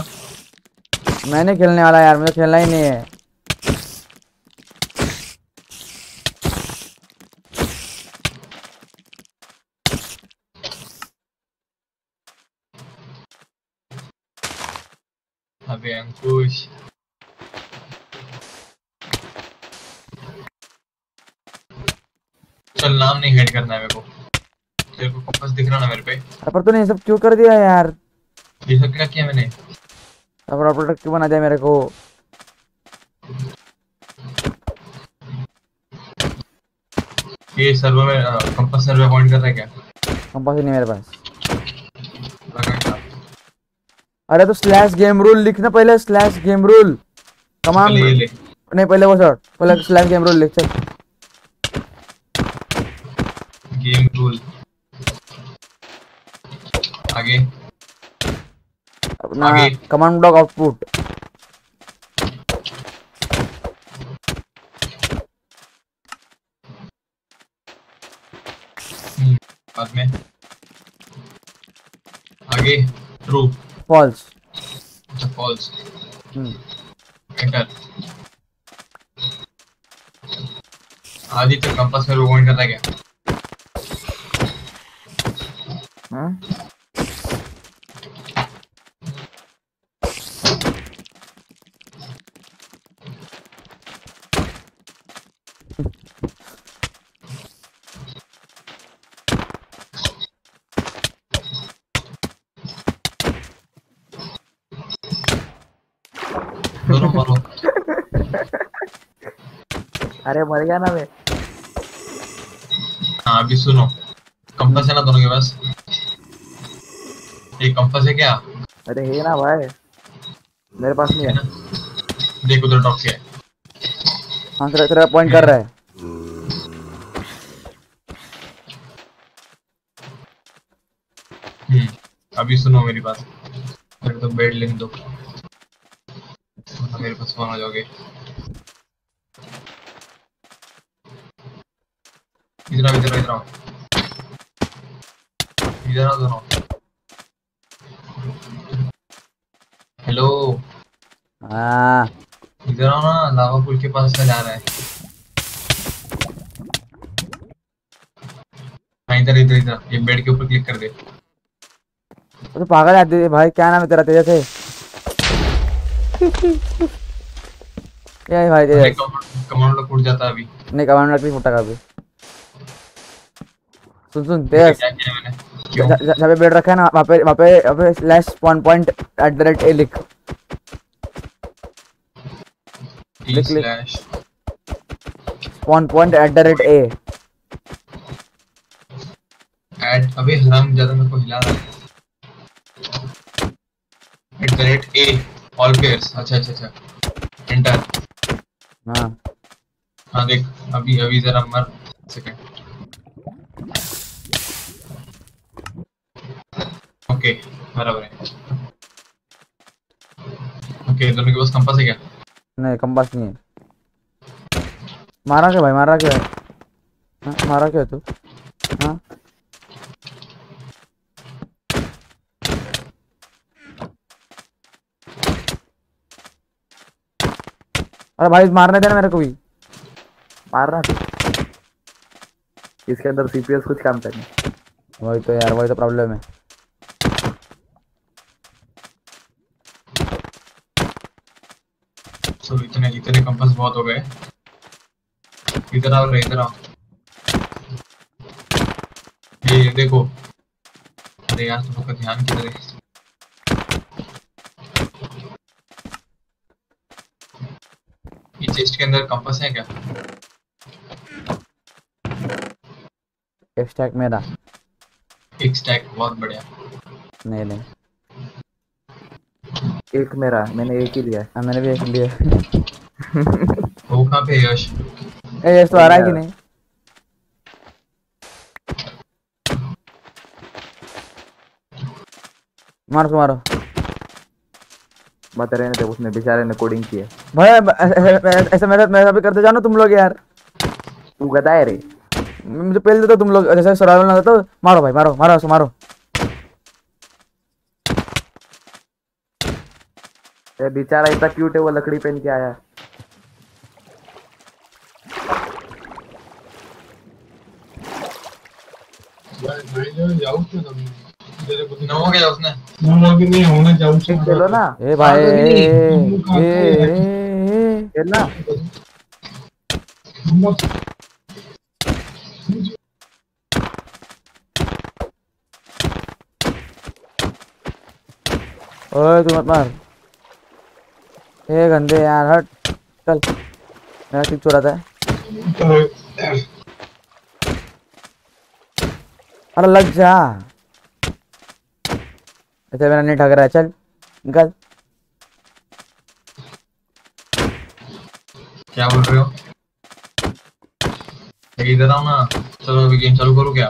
मैं नहीं खेलने वाला यार मुझे खेलना ही नहीं है। अबे अंकुश। चल नाम नहीं हेड करना है मेरे को। तेरे को कंपास दिख रहा ना मेरे पे। अरे पर तूने ये सब क्यों कर दिया यार? ये सब क्या किया मैंने? अब ऑपरेटर क्यों बना दिया मेरे को? ये सर्वर में कंपास सर्वर पॉइंट कर रहा है क्या? कंपास ही नहीं मेरे पास। अरे तो स्लैश गेम रूल लिखना पहले स्लैश गेम रूल कमांड नहीं पहले वो शॉट पहले स्लैश गेम रूल लिख चल गेम रूल आगे अपना कमांड ब्लॉक आउटपुट बाद में। आगे ट्रू फॉल्स अच्छा false hmm. Enter Aditya compass में पॉइंट कर रहा है? क्या हाँ? दोनों मारो अरे मर गया ना मैं। हाँ अभी सुनो। कंपास है ना दोनों के पास? ये कंपास है क्या? अरे है ना भाई। मेरे पास नहीं है। देख उधर ड्रॉप किया है। हाँ तेरा तेरा पॉइंट कर रहा है। हम्म अभी सुनो मेरी बात मेरे को बेड लेने दो। हाँ, मेरे पास फ़ोन आ जाओगे। इधर आओ इधर आओ इधर आओ इधर आओ दोनों हेलो हाँ। इधर आओ ना लावा पुल के पास से जा रहा है। हाँ इधर इधर इधर। ये बेड के ऊपर क्लिक कर दे। तो पागल है भाई क्या नाम है तेरा तेजस है क्या है भाई तेजस कमांड लोग उड़ जाता है अभी। नहीं कमांड रख फुटा का भी सुन सुन ज- जहाँ पे बेड रखा है ना वहाँ पे वहाँ पे वहाँ पे slash one point at the rate A लिख। लिख, लिख। One point at the rate A at अबे हराम ज़्यादा मेरे को हिला रहा है। At the rate A all pairs अच्छा अच्छा अच्छा। एंटर हाँ। हाँ देख अभी अभी जरा मर। सेकंड ओके बराबर है ओके दोनों के पास कंपास है क्या नहीं, कंपास नहीं है मारा क्या भाई मारा क्या है मारा क्या तू. हाँ. अरे भाई मारने देना मेरे को भी. मारना तू. इसके अंदर सीपीएस कुछ काम करने. वही तो यार, वही तो प्रॉब्लम है. सो इतने इतने कंपास बहुत हो गए। इधर आओ इधर आओ। ये ये देखो। अरे यार तुम लोग का ध्यान किधर है? ये चेस्ट के अंदर कंपास है क्या? एक स्टैक मेरा। एक स्टैक बहुत बढ़िया। नहीं नहीं। एक मेरा मैंने एक ही लिया है। मैंने भी एक लिया वो कहाँ पे यश? ए ये तो आ रहा है कि नहीं? मारो तो मारो। बता रहे थे उसने बेचारे ने कोडिंग की है। भाई ऐसे- मेरे मेरा भी करते जानो तुम लोग यार। तू गधा है रे। मुझे पहले देते तुम लोग जैसे सराल ना तो मारो भाई मारो मारो मारो। ये बेचारा इतना क्यूट है वो लकड़ी पहन के आया। चलो ना। ए भाई खेलना ओए तू मत मार। ए गंदे यार हट। चल। मेरा टिक चुराता है अरे लग जा। ऐसे मेरा नहीं ठग रहा है। चल निकल। क्या बोल रहे हो? इधर आओ ना। चलो अभी गेम चालू करो क्या?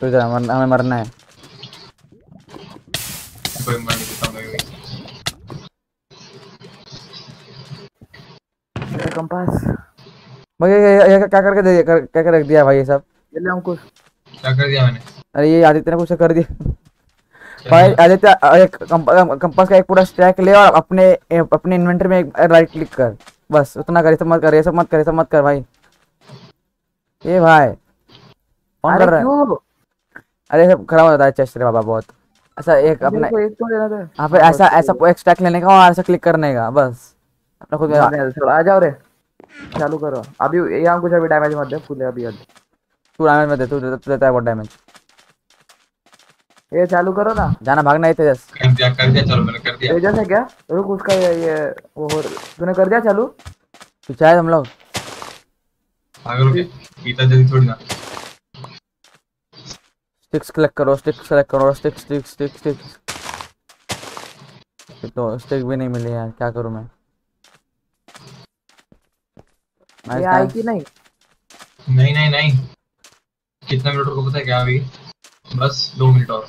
तो इधर हमें मरना है कोई मर नहीं देता मैं भी। मेरा कंपास भाई ये, ये, ये क्या करके दे कर, क्या कर रख दिया भाई ये सब? ये ले अंकुश क्या कर दिया मैंने? अरे ये आदित्य ने कुछ कर दिया। भाई आदित्य एक कंपास का एक पूरा स्टैक ले और अपने अपने इन्वेंटरी में एक राइट क्लिक कर। बस उतना कर सब मत कर ये सब मत कर ये सब मत कर भाई। ये भाई कौन कर रहा है? अरे सब खराब हो जाता है चेस्ट रे बाबा बहुत। ऐसा एक अपने एक तो देना था। हाँ फिर ऐसा ऐसा एक स्टैक लेने का और ऐसा क्लिक करने का बस। अपना खुद आ जाओ रे। चालू करो. अभी ये अंकुश अभी डैमेज मत दे फुल अभी अभी तू डैमेज में दे तू तू देता है बहुत डैमेज ये चालू करो ना. जाना भागना ही तेजस कर दिया कर दिया चलो मैंने कर दिया. तेजस है क्या? रुक उसका ये, ये वो हो तूने कर दिया चालू? तू चाहे हम लोग. हो गए इतना जल्दी थोड़ी ना. स्टिक्स सेलेक्ट करो स्टिक्स सेलेक्ट करो स्टिक स्टिक स्टिक स्टिक तो स्टिक भी नहीं मिली यार क्या करूँ मैं? ये आई. कि नहीं। नहीं नहीं नहीं। कितना मिनट को पता है क्या अभी बस दो मिनट और।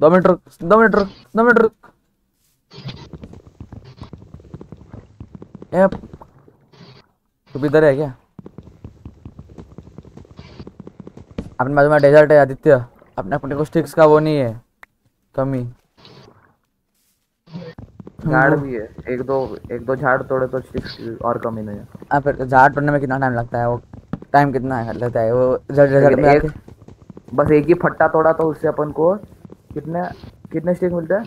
दो मिनट रुक दो मिनट रुक दो मिनट रुक। ए तू इधर है क्या? अपने बाजू में डेजर्ट है आदित्य। अपने अपने को स्टिक्स का वो नहीं है। कमी। झाड़ भी है। एक दो एक दो झाड़ तोड़े तो sticks और कमी नहीं है। हाँ फिर झाड़ तोड़ने में कितना टाइम लगता है? वो टाइम कितना है? लेता है वो लेकिन में एक बस एक ही फट्टा तोड़ा तो उससे अपन को कितने कितने स्टिक मिलते हैं?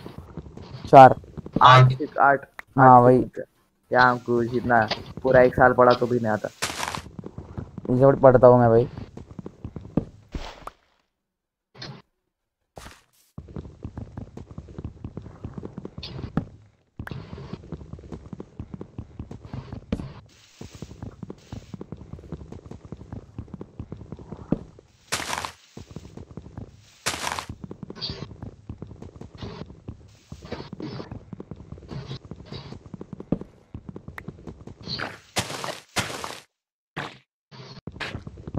चार। आठ आठ आठ हाँ वही। हैं। क्या अंकुश इतना पूरा एक साल पड़ा तो भी नहीं आता। थोड़ी पढ़ता हूँ मैं भाई।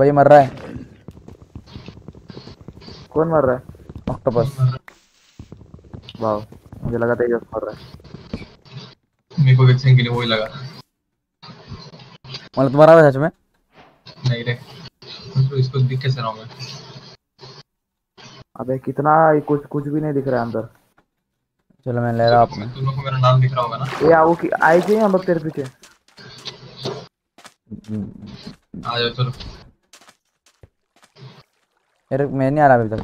भाई मर रहा है। कौन मर रहा है? ऑक्टोपस। वाह मुझे लगा था तेजस मर रहा है। मेरे को वैक्सीन के लिए वही लगा मतलब तुम्हारा है सच में? नहीं रे तो इसको दिख कैसे रहा हूँ मैं? अबे कितना कुछ कुछ भी नहीं दिख रहा है अंदर। चलो मैं ले रहा हूँ अपने। तुम लोग को मेरा नाम दिख रहा होगा ना? ये आओ कि आए थे हम लोग तेरे पीछे? आ जाओ चलो। रुक मैं नहीं आ रहा अभी तक।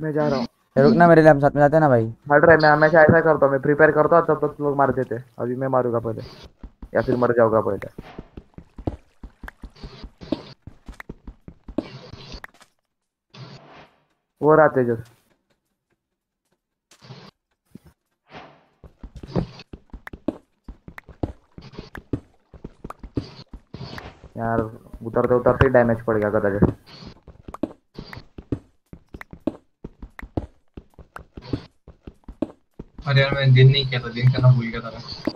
मैं जा रहा हूँ। ये रुक ना मेरे लिए हम साथ में जाते हैं ना भाई? हट रहा है मैं हमेशा ऐसा करता हूँ मैं प्रिपेयर करता हूँ तब तक तुम लोग मार देते अभी मैं मारूँगा पहले या फिर मर जाऊँगा पहले। वो रहा तेजस यार उतरते उतरते डैमेज पड़ गया कदाचित। अरे यार मैं दिन नहीं किया था दिन करना भूल गया था मैं।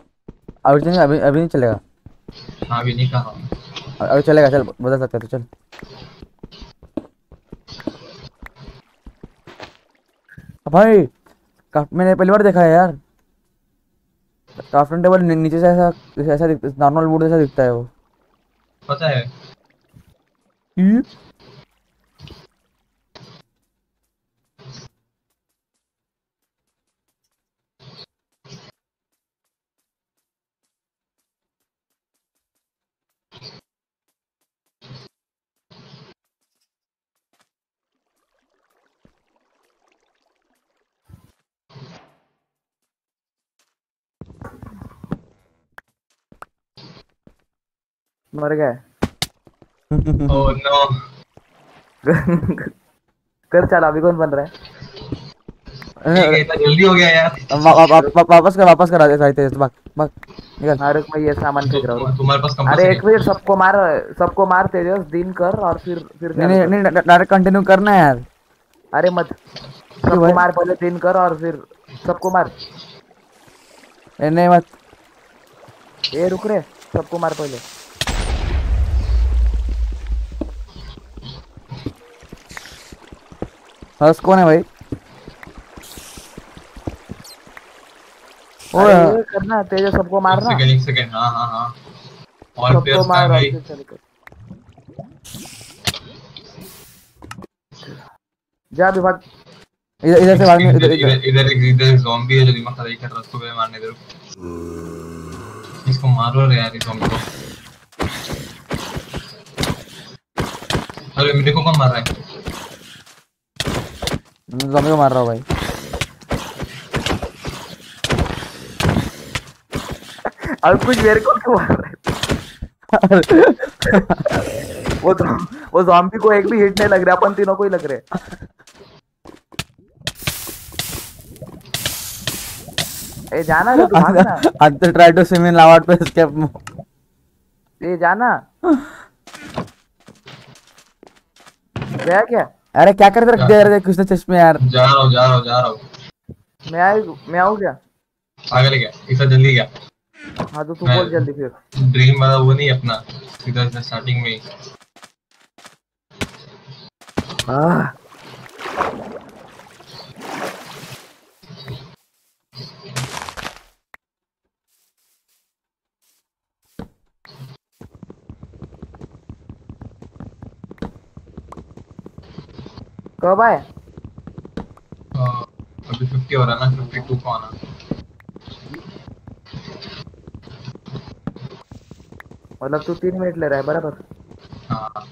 अभी नहीं अभी अभी नहीं चलेगा? हाँ अभी नहीं कहा। अभी चलेगा चल बदल सकते तो चल। भाई मैंने पहली बार देखा है यार। क्राफ्टिंग टेबल नीचे से ऐसा ऐसा नॉर्मल वुड जैसा दिखता है वो। पता है। मर गए। ओह नो कर चल अभी कौन बन रहा है? जल्दी हो गया यार। वापस कर वापस कर आते थे भाग भाग निकल। अरे मैं ये सामान फेंक रहा हूँ। तुम्हारे पास अरे एक मिनट सबको मार सबको मार तेजस दिन कर और फिर फिर नहीं नहीं नहीं डायरेक्ट कंटिन्यू करना है यार। अरे मत सबको मार पहले दिन कर और फिर सबको मार। नहीं मत। ए रुक रे सबको मार पहले। हर्ष कौन है भाई? अरे ये करना तेजस सबको एक मारना सेकंड एक सेकंड हाँ हाँ हाँ। और सबको प्लेयर्स मार भाई फिर। जा अभी भाग इधर इधर से भाग इधर इधर। इधर इधर एक इधर एक ज़ॉम्बी है जो दिमाग खराब कर रहा है उसको पहले मारने दे इसको मारो रे यार इस ज़ॉम्बी को। अरे मेरे को कौन मार रहा है? ज़ॉम्बी को मार रहा हूँ भाई। अब कुछ मेरे को क्यों मार रहा है। वो तो वो जॉम्बी को एक भी हिट नहीं लग रहा अपन तीनों को ही लग रहे ए जाना रे तू भागना। अंदर try to swim in lava पे एस्केप ए जाना। गया क्या? अरे क्या कर रख दिया कुछ कृष्ण चश्मे यार। जा रहा हूँ जा रहा हूँ जा रहा हूँ। मैं आई मैं आऊँ क्या? पागल ले क्या इतना जल्दी क्या हाँ तो तू बोल जल्दी फिर। ड्रीम वाला वो नहीं अपना सीधा सीधा स्टार्टिंग में ही। कब आए अभी फिफ्टी हो रहा है ना फिफ्टी टू को आना। मतलब तू तीन मिनट ले रहा है बराबर? हाँ।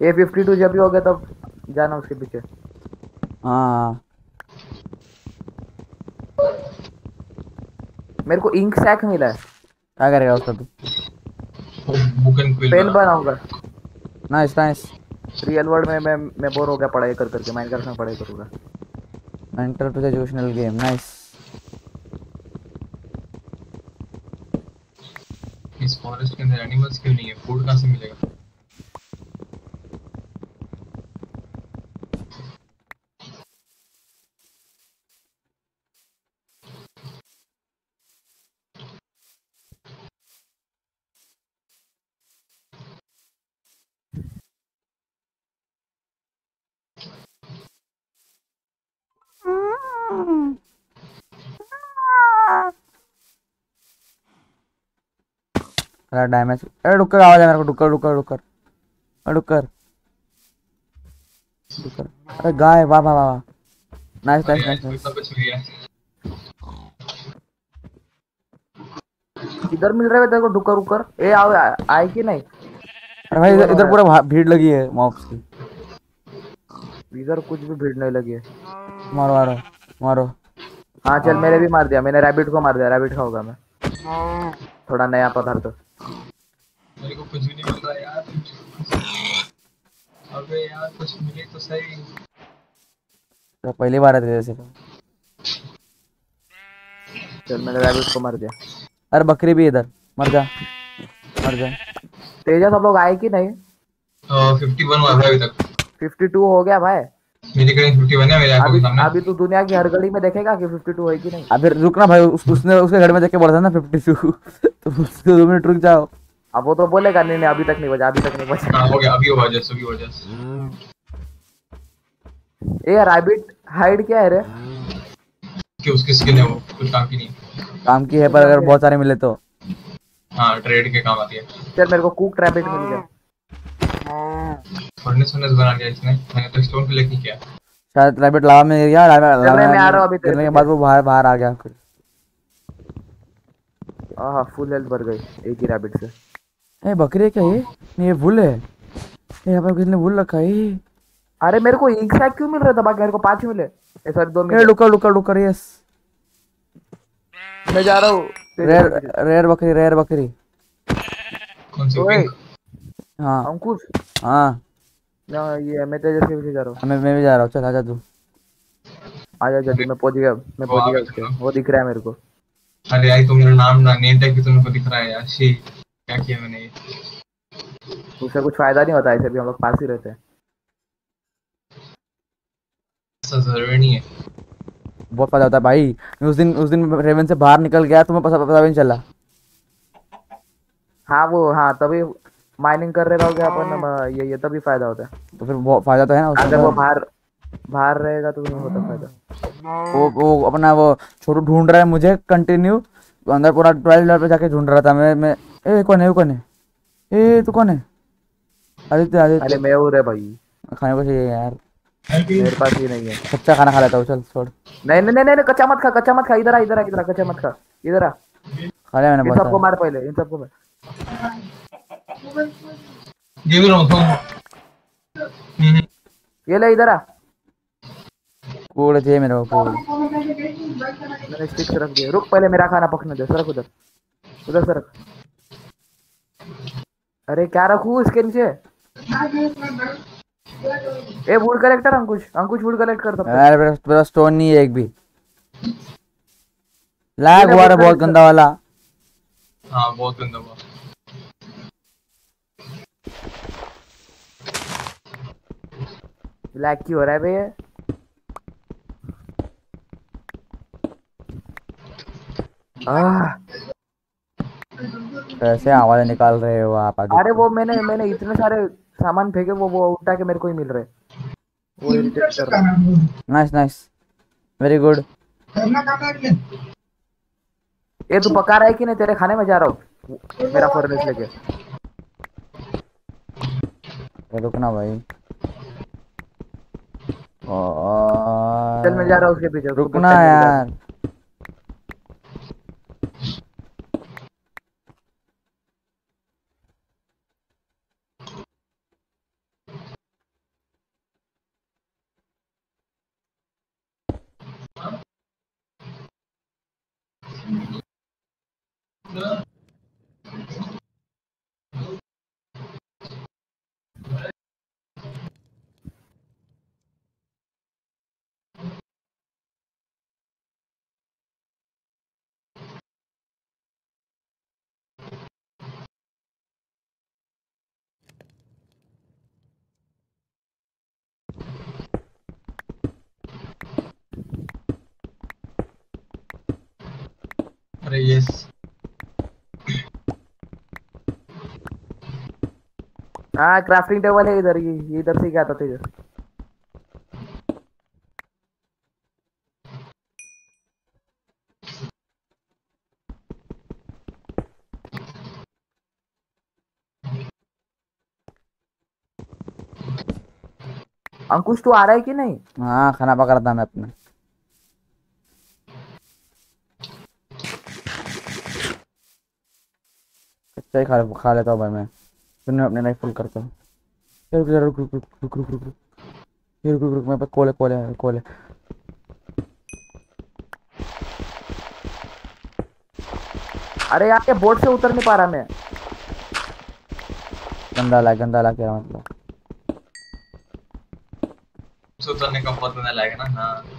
ए फिफ्टी टू जब भी हो गया तब जाना उसके पीछे। हाँ। मेरे को इंक सैक मिला है। क्या करेगा उसका तू? पेन बनाऊँगा। नाइस नाइस रियल वर्ल्ड में मैं मैं बोर हो गया पढ़ाई कर करके माइनक्राफ्ट में पढ़ाई करूँगा। Enter to educational game nice इस फॉरेस्ट के अंदर एनिमल्स क्यों नहीं है? फ़ूड कहाँ से मिलेगा? थोड़ा डैमेज अरे रुक कर आवाज़ है मेरे को डुक्कर डुक्कर डुक्कर अरे डुक्कर डुक्कर अरे गाय वाह वाह वाह नाइस नाइस नाइस नाइस मिल गया इधर मिल रहे तेरे को डुकर उकर ए आ- आए कि नहीं? अरे भाई इधर इधर पूरा भीड़ लगी है मॉब्स की। इधर कुछ भी भीड़ नहीं लगी है। मारो मारो मारो। हाँ चल मैंने भी मार दिया। मैंने रैबिट को मार दिया। रैबिट खाऊँगा मैं। थोड़ा नया पदार्थ। मेरे को कुछ भी नहीं मिल रहा यार। अबे यार कुछ मिले तो सही। तो पहली बार है जैसे चल मैंने रैबिट को मार दिया। अरे बकरी भी इधर मर जा मर जा। तेजा सब लोग आए कि नहीं? फिफ्टी वन हुआ है अभी तक। 52 हो गया भाई। मेरी कहीं फिफ्टी वन है मेरे अभी सामने। अभी तू दुनिया की हर घड़ी में देखेगा कि 52 है कि नहीं। अब फिर रुकना भाई उस, उसने उसके घर में जाके बोला था ना फिफ्टी टू तो उसके दो मिनट रुक जाओ। अब वो तो बोलेगा नहीं नहीं अभी तक नहीं बजा अभी तक नहीं बजा. हाँ हो गया अभी हुआ जस्ट अभी हुआ जस्ट ए रैबिट हाइड क्या है रे? कि उसकी स्किन है वो कुछ काम की नहीं। काम की है पर अगर बहुत सारे मिले तो। हाँ ट्रेड के काम आती है। चल मेरे को कुक रैबिट मिल गया। फर्नेस फर्नेस बना लिया इसने। मैंने तो स्टोन कलेक्ट नहीं किया। शायद रैबिट लावा में गया लावा लावा मैं आ रहा हूँ अभी तेरे गिरने के बाद वो बाहर बाहर आ गया आहा फुल हेल्थ भर गई एक ही रैबिट से। ए बकरी क्या ये? नहीं ये भूल है। ये यहाँ पर किसी ने भूल रखा है? अरे मेरे को इंक सैक क्यों मिल रहा था? बाकी मेरे को पाँच मिले। ए सॉरी दो ए मिले लुकर लुकर लुकर यस मैं जा रहा हूँ। रेयर रेयर बकरी रेयर बकरी। कौन सी हाँ। अंकुश। हाँ। ना ये मैं के पीछे जा रहा हूँ। मैं मैं भी जा रहा हूँ। चल आजा तू। आजा जल्दी मैं पहुँच गया। मैं पहुँच गया उसके। वो दिख रहा है मेरे को। अरे यार तुम मेरा नाम ना नेम टैग भी तुमको दिख रहा है? यार शी। क्या किया मैंने ये? उससे कुछ फ़ायदा नहीं होता ऐसे भी हम लोग पास ही रहते हैं। ऐसा ज़रूरी नहीं है। बहुत फ़ायदा होता है भाई। उस दिन उस दिन रेवन से बाहर निकल गया तुम्हें पता पता भी नहीं चला। हाँ वो हाँ तभी माइनिंग कर रहे रहोगे अपन अ, ये ये तभी फ़ायदा होता है। तो फिर बहुत फ़ायदा तो है ना अगर वो बाहर बाहर रहेगा तो नहीं होता फ़ायदा। वो वो अपना वो छोटू ढूंढ रहा है मुझे कंटिन्यू अंदर पूरा ट्वेल्व पे जाके ढूंढ रहा था मैं मैं ए कौन है वो कौन है ए तू कौन है आदित्य अरे आदित्य मैं हूँ रे भाई. खाने को चाहिए यार. मेरे पास ही नहीं है कच्चा खाना खा लेता हूँ चल छोड़ नहीं नहीं नहीं नहीं कच्चा मत खा कच्चा मत खा. इधर आ इधर आ इधर आ कच्चा मत खा. इधर आ. खा लिया मैंने इन सबको मार पहले इन सबको मार. ये भी रहा हूँ हम्म, ये ले इधर आ. कूड़ चाहिए मेरे को कूड़। मैंने स्टिक्स रख दिए। रुक पहले मेरा खाना पकने दे सरक उधर। उधर सरक। अरे क्या रखू इसके नीचे? A wood collector Ankush. Ankush wood collect कर सकता है यार मेरा मेरा स्टोन नहीं है एक भी। लैग हुआ रहा बहुत गंदा वाला। हाँ बहुत गंदा हुआ। ब्लैक क्यों हो रहा है भैया? आह, कैसे आवाज़ निकाल रहे हो आप आगे अरे वो मैंने मैंने इतने सारे सामान फेंके वो वो उठा के मेरे को ही मिल रहे। वो इरिटेट कर रहा नाइस नाइस वेरी गुड ये तू पका रहा है कि नहीं? तेरे खाने में जा रहा हूँ। मेरा फर्नेस लेके। रुकना भाई। चल मैं जा रहा हूँ उसके पीछे रुकना। यार। अरे यस हाँ क्राफ्टिंग टेबल है इधर, ये इधर से क्या था तो इधर. अंकुश, तू आ रहा है कि नहीं? हाँ खाना पका रहा था मैं अपने. कच्चा ही खा खा लेता हूँ भाई मैं. फिर मैं अपने लाइफ फुल करता हूँ। रुक रुक रुक रुक रुक रुक रुक रुक। रुक मेरे पास कोले कोले है कोले अरे यार, ये बोट से उतर नहीं पा रहा मैं। गंदा ला गंदा ला क्या मतलब उतरने का बहुत मज़ा लगेगा ना हाँ।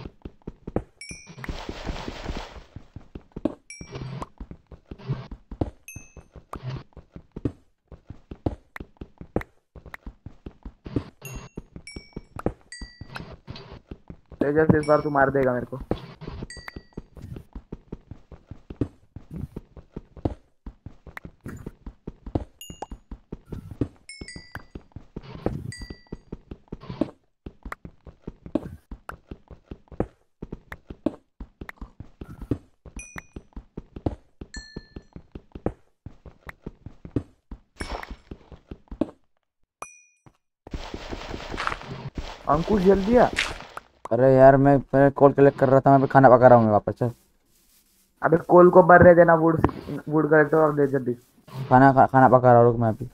तेजस इस बार तू मार देगा मेरे को अंकुश जल्दी आ अरे यार मैं पहले कॉल कलेक्ट कर रहा था मैं अभी खाना पका रहा हूँ वापस चल। अबे कोल को बर रहे देना वुड वुड कलेक्टर और दे जल्दी। खाना खा, खाना पका रहा हूँ मैं अभी।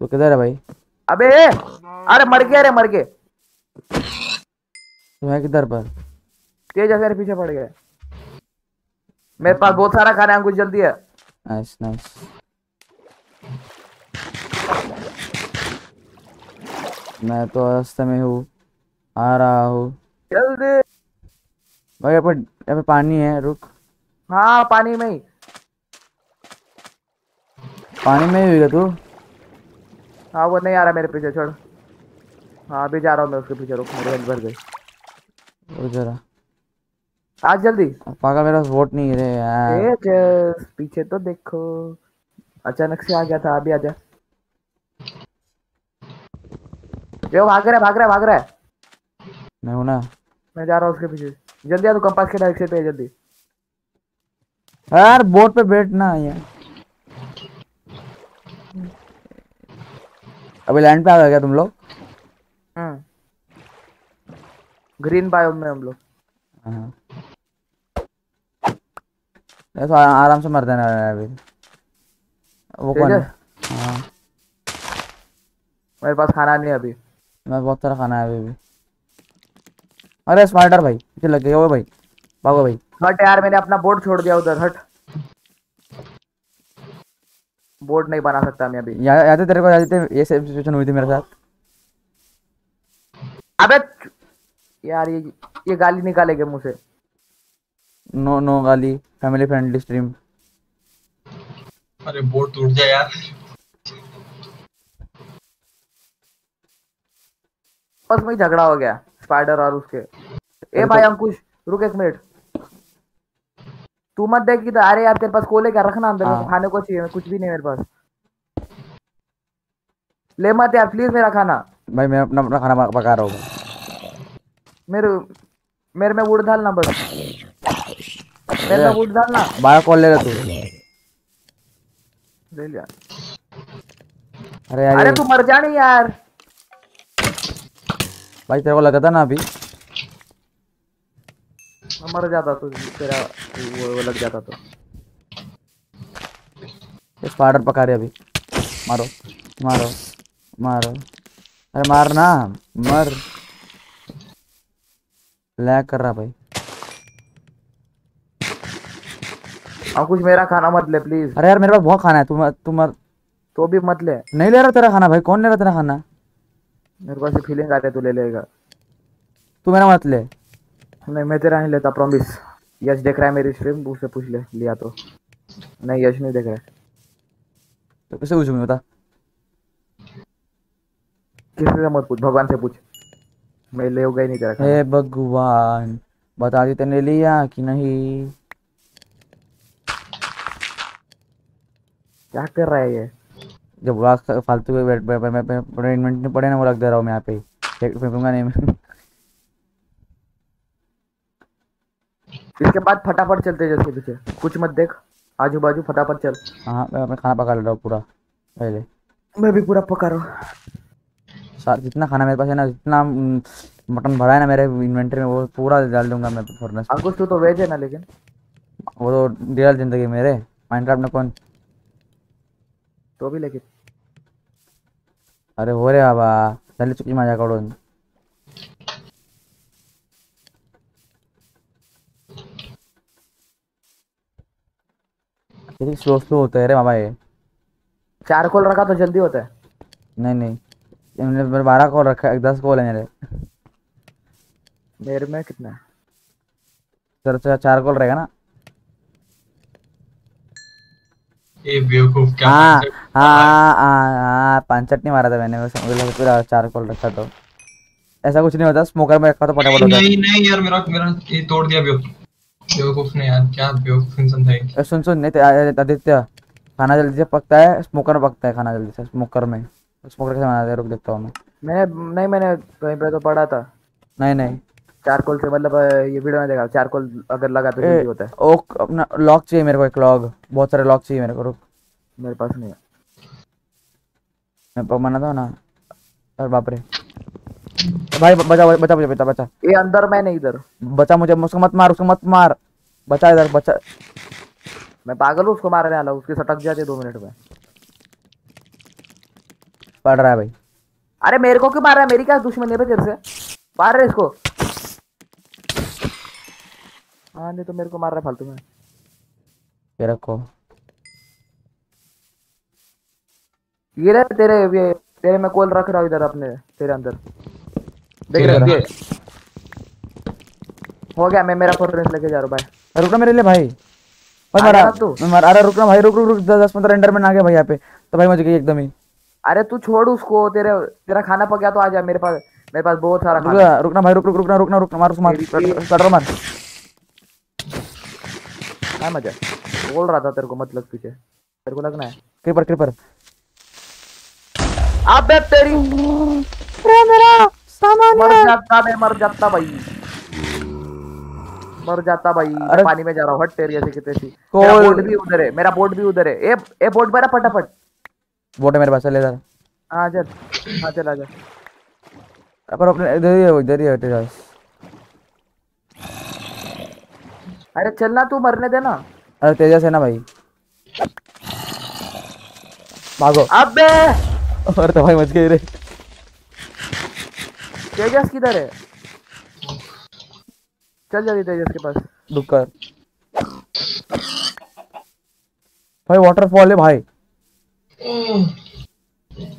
तो किधर है भाई? अबे अरे मर गया रे मर गए तो है किधर पर? तेजस मेरे पीछे पड़ गया। मेरे पास बहुत सारा खाना है कुछ जल्दी है। नाइस नाइस मैं तो रास्ते में हूँ। आ रहा हूँ। जल्दी। भाई यहाँ पर यहाँ पे पानी है रुक। हाँ पानी में ही। पानी में ही हुई तू? हाँ वो नहीं आ रहा मेरे पीछे छोड़। हाँ अभी जा रहा हूँ मैं उसके पीछे रुक मेरे भर गई। जरा। आज जल्दी? पागल मेरा वोट नहीं है रे यार। पीछे तो देखो। अचानक से आ गया था अभी आजा जो भाग रहा है भाग रहा है भाग रहा है। मैं हूँ ना। मैं जा रहा हूँ उसके पीछे। जल्दी आ तू कंपास के डायरेक्शन पे जल्दी। यार बोट पे बैठना यार अभी लैंड पे आ गए क्या तुम लोग? ग्रीन बायोम में हम लोग। हाँ। तो आराम से मर देना है अभी। वो कौन है? हाँ? मेरे पास खाना नहीं है अभी। मैं बहुत सारा खाना है अभी भी अरे स्मार्टर भाई पीछे लग गया वो भाई। भागो भाई। हट यार मैंने अपना बोर्ड छोड़ दिया उधर हट। बोर्ड नहीं बना सकता मैं अभी। या, याद है तेरे को याद है ये सेम सिचुएशन हुई थी मेरे साथ। अबे यार ये ये गाली निकालेगे मुँह से। नो नो गाली फैमिली फ्रेंडली स्ट्रीम अरे बोर्ड टूट जाए यार। बस में ही झगड़ा हो गया। स्पाइडर और उसके। ए भाई अंकुश रुक एक मिनट। तू मत देख कि अरे यार तेरे पास कोले क्या रखना अंदर हाँ। खाने को चाहिए कुछ भी नहीं मेरे पास। ले मत यार प्लीज़ मेरा खाना। भाई मैं अपना अपना खाना पका- रहा हूँ। मेरे मेरे में वुड डालना बस। मेरे में वुड डालना। बारह कॉल ले रहा तू। ले लिया। अरे यार अरे तू मर जा नहीं यार। भाई तेरे को लगा था ना अभी? मैं मर जाता तो तेरा वो, वो लग जाता तो। स्पाइडर पका रहे अभी। मारो मारो मारो। अरे मार ना मर। लैग कर रहा भाई। कुछ मेरा खाना मत ले प्लीज़ अरे यार मेरे पास बहुत खाना है तू मर तू मर। तो भी मत ले। नहीं ले रहा तेरा खाना भाई कौन ले रहा तेरा खाना? मेरे पास फीलिंग आती है तू ले लेगा। तू मेरा मत ले। नहीं मैं तेरा नहीं लेता प्रॉमिस यश देख रहा है मेरी स्ट्रीम उससे पूछ ले लिया तो। नहीं यश नहीं देख रहा है। तो किसे पूछूँगी बता? किसी से मत पूछ भगवान से पूछ। मैं ले ही नहीं तेरा हे भगवान बता दी तेने लिया कि नहीं? क्या कर रहा है ये? जब वाक फालतू के बैठ मैं इन्वेंट नहीं पड़े ना वो रख दे रहा हूँ मैं यहाँ पे। फेंकूँगा नहीं मैं। इसके बाद फटाफट चलते जैसे पीछे। कुछ मत देख। आजू बाजू फटाफट चल। हाँ मैं अपना खाना पका ले रहा हूँ पूरा पहले। मैं भी पूरा पका रहा हूँ। सार जितना खाना मेरे पास है ना जितना मटन भरा है ना मेरे इन्वेंटरी में वो पूरा डाल दूँगा मैं फर्नेस अंकुश तू तो वेज है ना लेकिन? वो तो रियल ज़िंदगी मेरे। माइनक्राफ्ट में कौन तो भी लेकिन अरे हो रे बाबा जल्दी चुकी मज़ा करो कितनी स्लो स्लो होता है रे बाबा ये चार कॉल रखा तो जल्दी होता है नहीं नहीं. मैंने मेरे बारह कॉल रखा है दस कॉल है मेरे मेरे में कितना? है सर चार कॉल रहेगा ना? ये बेवकूफ़ क्या हाँ हाँ हाँ? हाँ पांचट नहीं मारा था मैंने बस मुझे लगा पूरा चार कॉल रखा तो। ऐसा कुछ नहीं होता स्मोकर में रखा तो पटापट नहीं होता। नहीं नहीं यार मेरा मेरा ये तोड़ दिया बेवकूफ़। बेवकूफ़ ने यार क्या बेवकूफ़ इंसान था ये? सुन सुन नहीं तो आदित्य खाना जल्दी से पकता है स्मोकर में पकता है खाना जल्दी से स्मोकर में। स्मोकर कैसे बनाते हैं? रुक देखता हूँ मैं। मैंने नहीं मैंने कहीं पे तो पढ़ा था। नहीं नहीं। चार कॉल से मतलब ये वीडियो में देखा चार कॉल अगर लगा तो जल्दी होता है। ओक अपना लॉक चाहिए मेरे को एक लॉग बहुत सारे लॉक चाहिए मेरे को रुक। मेरे पास नहीं है। मैं प- मना था ना? अरे बाप रे। भाई बचा बचा बचा बचा बचा। ये अंदर मैं नहीं इधर। बचा मुझे उसको मत मार उसको मत मार। बचा इधर बचा। मैं पागल हूँ उसको मारने वाला उसके सटक जाते दो मिनट में। पड़ रहा है भाई। अरे मेरे को क्यों मार रहा है? मेरी क्या दुश्मनी है तेरे से? मार रहे इसको। हाँ नहीं तो मेरे को मार रहा है फालतू में ये रखो ये रहे तेरे ये तेरे मैं कॉल रख रहा हूँ इधर अपने तेरे अंदर देख रहे हो गया मैं मेरा फोर्ट्रेस लेके जा रहा हूँ बाय अरे रुकना मेरे लिए भाई भाई मारा तू? मैं मारा अरे रुकना भाई रुक रुक रुक दस पंद्रह एंडर में आ गया भाई यहाँ पे तो भाई मुझे गई एकदम ही अरे तू छोड़ उसको तेरे तेरा खाना पक गया तो आ जा मेरे पास मेरे पास बहुत सारा खाना रुकना भाई रुक रुक रुकना रुकना रुकना मार उसको मार कटर मार है मज़ा बोल रहा था तेरे को मतलब पीछे। तेरे को लगना है। क्रीपर क्रीपर अबे तेरी मेरा सामान मर जाता मैं मर जाता भाई। मर जाता भाई। अरे- पानी में जा रहा हूँ। हट तेरी ऐसे की तैसी। कोल- मेरा बोट भी उधर है। मेरा बोट भी उधर है। ए ए बोट मेरा फटाफट। बोट है मेरे पास चले जा हाँ चल। हाँ चल आजा पर अपने इधर ही है इधर ही है तेरा अरे चलना तू मरने देना अरे तेजस है ना भाई। भागो। अबे! अरे तो भाई मच गई रे। तेजस किधर है? चल जल्दी तेजस के पास। रुक कर। भाई वाटरफॉल है भाई।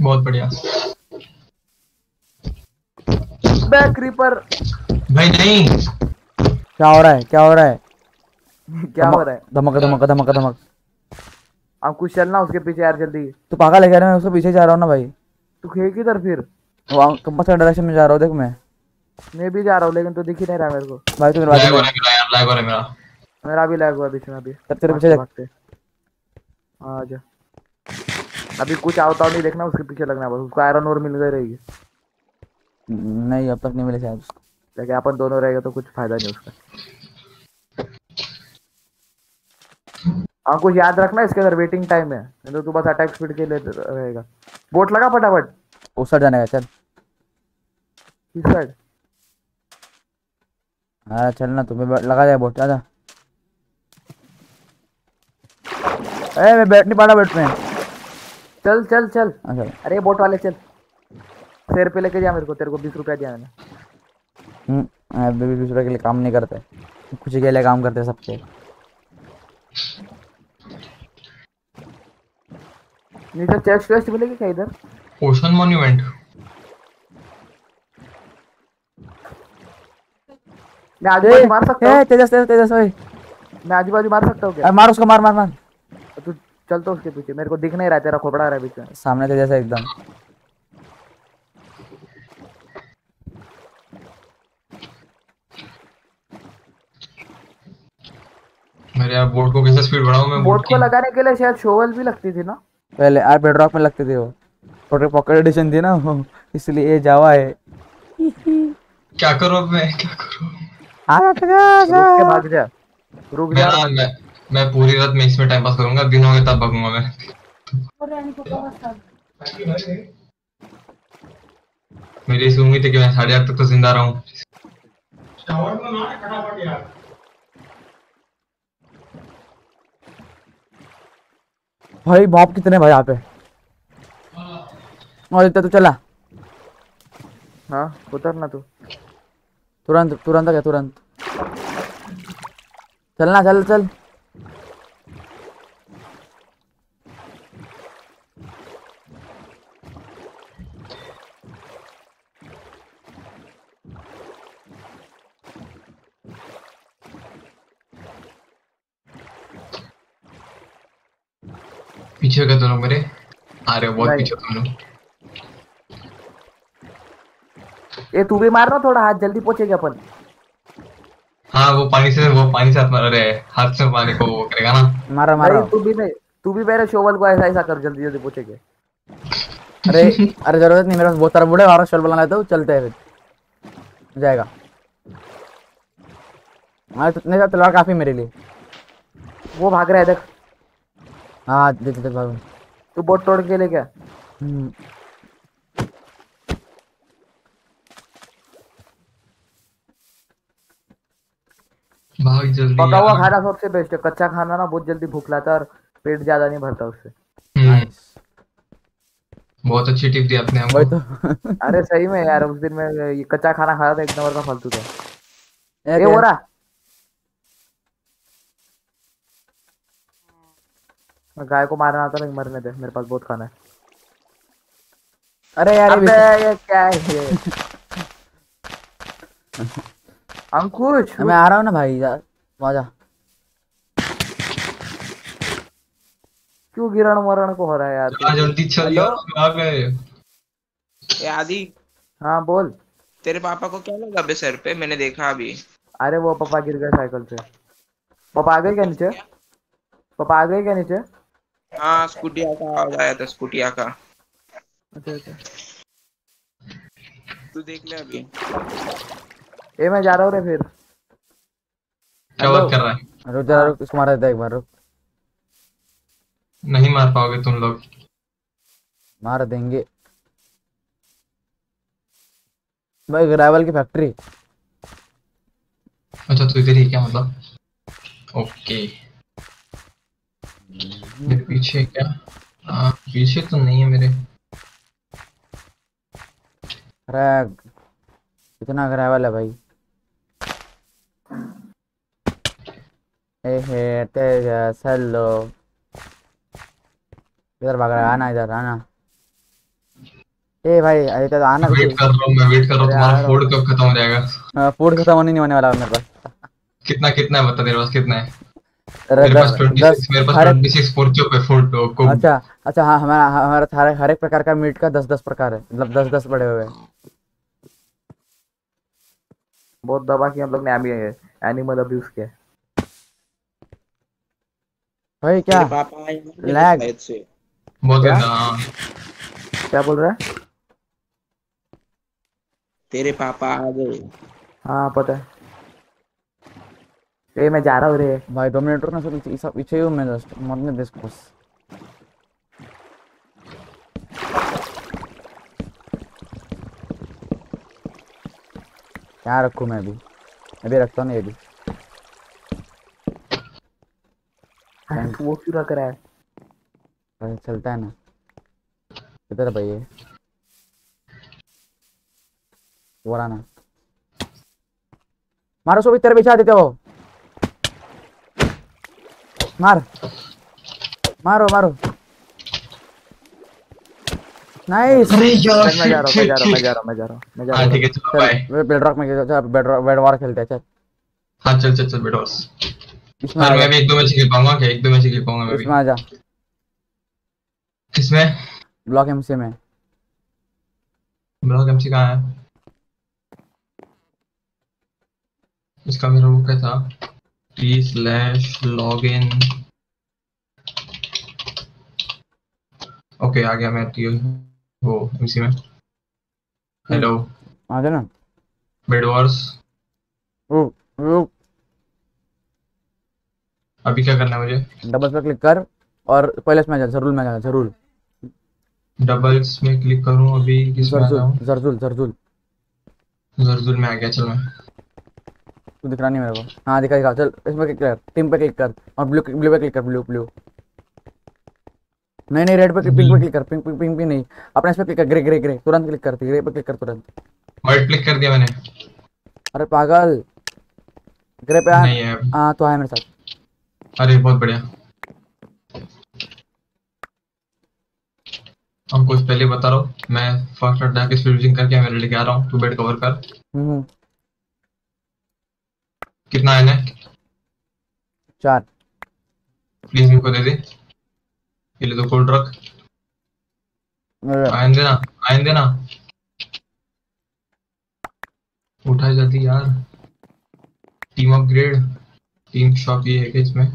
बहुत बढ़िया। बे क्रीपर भाई नहीं। क्या हो रहा है? क्या हो रहा है? क्या हो रहा है? धमक धमक धमक धमक। अंकुश चलना उसके पीछे यार जल्दी। तू पागल है क्या मैं उसके पीछे जा रहा हूँ ना भाई। तू खे किधर फिर? कंपस का डायरेक्शन में जा रहा हूँ देख मैं। मैं भी जा रहा हूँ लेकिन तू दिख ही नहीं रहा मेरे को। भाई तू मेरे बाजू में मेरा लैग हो रहा है मेरा मेरा भी लैग हुआ बीच में अभी। तब तेरे पीछे भागते। आ जा। अभी कुछ आवता नहीं देखना उसके पीछे लगना बस। उसको आयरन और मिल गई रहेगी। नहीं अब तक नहीं मिले शायद लेकिन अपन दोनों रहेगा तो कुछ फ़ायदा नहीं उसका। कुछ याद रखना इसके अंदर वेटिंग टाइम है। नहीं तो तू बस अटैक स्पीड के लिए रहेगा। बोट लगा फटाफट। उस साइड जाने का चल। किस साइड हाँ चल ना तुम्हें लगा जाए बोट आजा। ए मैं बैठ नहीं पा रहा बैठ में। चल चल चल। अच्छा अरे बोट वाले चल। शेर पे लेके जा मेरे को तेरे को बीस रुपया दिया मैंने। हम्म अभी भी दूसरे के लिए काम नहीं करते। कुछ के लिए काम करते सबके। नीचे चेस्ट वेस्ट मिलेगी क्या इधर? ओशन मॉन्यूमेंट मैं आजू बाजू मार सकता ए हूँ। तेजस तेजस तेजस ओए। मैं आजू बाजू मार सकता हूँ क्या? मार उसको मार मार मार। तू चल तो उसके पीछे मेरे को दिख नहीं रहा तेरा खोपड़ा रहा है बीच में सामने तेजस है एकदम। मेरे यार बोट को कैसे स्पीड बढ़ाऊं मैं? बोट को लगाने के लिए शायद शोवल भी लगती थी ना? पहले यार बेडरॉक में लगते थे वो। छोटे पॉकेट एडिशन थी ना वो इसलिए ये जावा है। क्या करूँ अब मैं? क्या करूँ? आ रुक के भाग जा। रुक जा। मैं मैं पूरी रात में इसमें टाइम पास करूँगा दिन हो गए तब भागूँगा मैं। मेरी ऐसी उम्मीद है कि मैं साढ़े आठ तक तो ज़िंदा रहूँ। भाई मॉप कितने भाई यहाँ पे? और इतना तू चला। हाँ उतर ना तू। तुरंत तुरंत क्या तुरंत। चलना चल चल। पीछे का लोग मेरे। आ रहे हो बहुत पीछे तुम लोग। ये तू भी मार ना थोड़ा हाथ जल्दी पहुंचेगा अपन। हाँ वो पानी से वो पानी से हाथ मार। रहे हाथ से पानी को वो करेगा ना। मारा मारा। तू भी नहीं तू भी मेरे शोवल को ऐसा ऐसा कर जल्दी जल्दी पहुंचेगे अरे अरे ज़रूरत नहीं मेरे पास बहुत सारा बुढ़े और शोल बना लेता हूँ चलते हैं फिर। जाएगा। हमारे तो इतने तलवार काफ़ी मेरे लिए। वो भाग रहा है देख। हाँ देख देख भागो। तू बोट तोड़ के ले क्या हम्म, भाग जल्दी पका हुआ खाना सबसे बेस्ट है। कच्चा खाना ना बहुत जल्दी भूख लाता और पेट ज़्यादा नहीं भरता उससे। हम्म, बहुत अच्छी टिप दी आपने हमको। तो। अरे सही में यार उस दिन मैं ये कच्चा खाना खाया था एक नंबर का फालतू था। ये हो। है। रहा गाय को मारना आता नहीं मरने दे मेरे पास बहुत खाना है। अरे यार अबे ये क्या है ये? अंकुश मैं आ रहा हूँ ना भाई यार आजा क्यों गिरण मरण को हो रहा है यार? हाँ, जल्दी चल यार आ गए। ए आदि। हाँ बोल। तेरे पापा को क्या लगा बे सर पे? मैंने देखा अभी। अरे वो पापा गिर गए साइकिल से। पापा आ गए क्या नीचे? पापा आ गए क्या नीचे? हाँ स्कूटिया का आवाज़ आया था स्कूटिया का। अच्छा अच्छा तू देख ले अभी। ए मैं जा रहा हूँ रे फिर। क्या बात कर रहा है? रुक जरा रुक इसको मारा देता एक बार रुक। नहीं मार पाओगे तुम लोग। मार देंगे। भाई ग्रेवल की फैक्ट्री अच्छा तू इधर ही क्या मतलब? ओके। मेरे पीछे क्या? आ, पीछे तो नहीं है मेरे। कितना ग्रेवल है भाई। हे तेज हेलो इधर भाग रहा है आना इधर आना। ए भाई अरे तो आना वेट कर रहा हूँ मैं वेट कर रहा हूँ तुम्हारा। फोर्ड कब खत्म हो जाएगा? फ़ूड खत्म होने नहीं होने वाला मेरे पास। कितना कितना है बता तेरे पास कितना है? के को अच्छा अच्छा हाँ हमारा हमारा हर हर एक प्रकार का मीट का दस दस प्रकार है मतलब दस दस बड़े हुए हैं। बहुत दबा की हम लोग ने एनिमल अब्यूज किया। भाई क्या? से। बहुत क्या? हाँ क्या बोल रहा है? तेरे पापा आ गए। हाँ पता है। ए मैं जा रहा हूँ रे। भाई दो मिनट रुकना सब सब पीछे ही हूँ मैं जस्ट। मरने दे इसको क्या रखूँ मैं अभी। अभी रखता हूँ ये भी। वो क्यों रख रहा है? भाई चलता है ना। किधर भाई ये? वो रहा ना। मारो सो भी तेरे पीछे आ देते हो। मार। मारो मारो। नाइस अरे यार मैं जा रहा हूँ मैं जा रहा हूँ मैं जा रहा हूँ मैं जा रहा हूँ मैं जा हाँ रहा ठीक है चलो बाय बेड रॉक में चल बेड बेड वॉर खेलते हैं चल। हाँ चल चल चल इसमें जा मैं भी एक दो मैच खेल पाऊँगा क्या एक दो मैच खेल पाऊँगा मैं भी। इसमें आ जा। किसमें? ब्लॉक एमसी में। ब्लॉग एमसी कहाँ है? इसका मेरा वो क्या था? लॉग इन ओके आ गया मैं वो एमसी में। हेलो आ जा ना? बेड वॉर्स रुक रुक। अभी क्या करना है मुझे? डबल पे क्लिक कर और पहले इसमें जा ज़रूर में जा ज़रूर डबल्स में क्लिक करूँ अभी आ जरजुल जाऊँ जरजुल जरजुल जरजुल में आ गया चल। मैं तू दिख रहा नहीं मेरे को। हाँ दिखा दिखा चल इसमें क्लिक कर टीम पे क्लिक कर और ब्लू ब्लू पे क्लिक कर ब्लू ब्लू नहीं नहीं रेड पे पिंक पे क्लिक कर पिंक पिंक पिंक नहीं। अपने इस पे क्लिक कर ग्रे ग्रे ग्रे तुरंत क्लिक कर ग्रे पे क्लिक कर तुरंत। व्हाइट क्लिक कर दिया मैंने। अरे पागल। ग्रे पे आ नहीं है हाँ तो आया मेरे साथ। अरे बहुत बढ़िया। हम कुछ पहले बता रहा हूँ मैं फ़र्स्ट अटैक स्पीड यूजिंग करके मैं लेके आ रहा हूँ तू बेड कवर कर। हम्म। कितना आयन है चार। प्लीज़ मेरे को दे दे। ये ले तो कोल्ड रख आयन देना आयन देना। उठाई जाती यार। टीम अपग्रेड टीम शॉप ये है कि इसमें?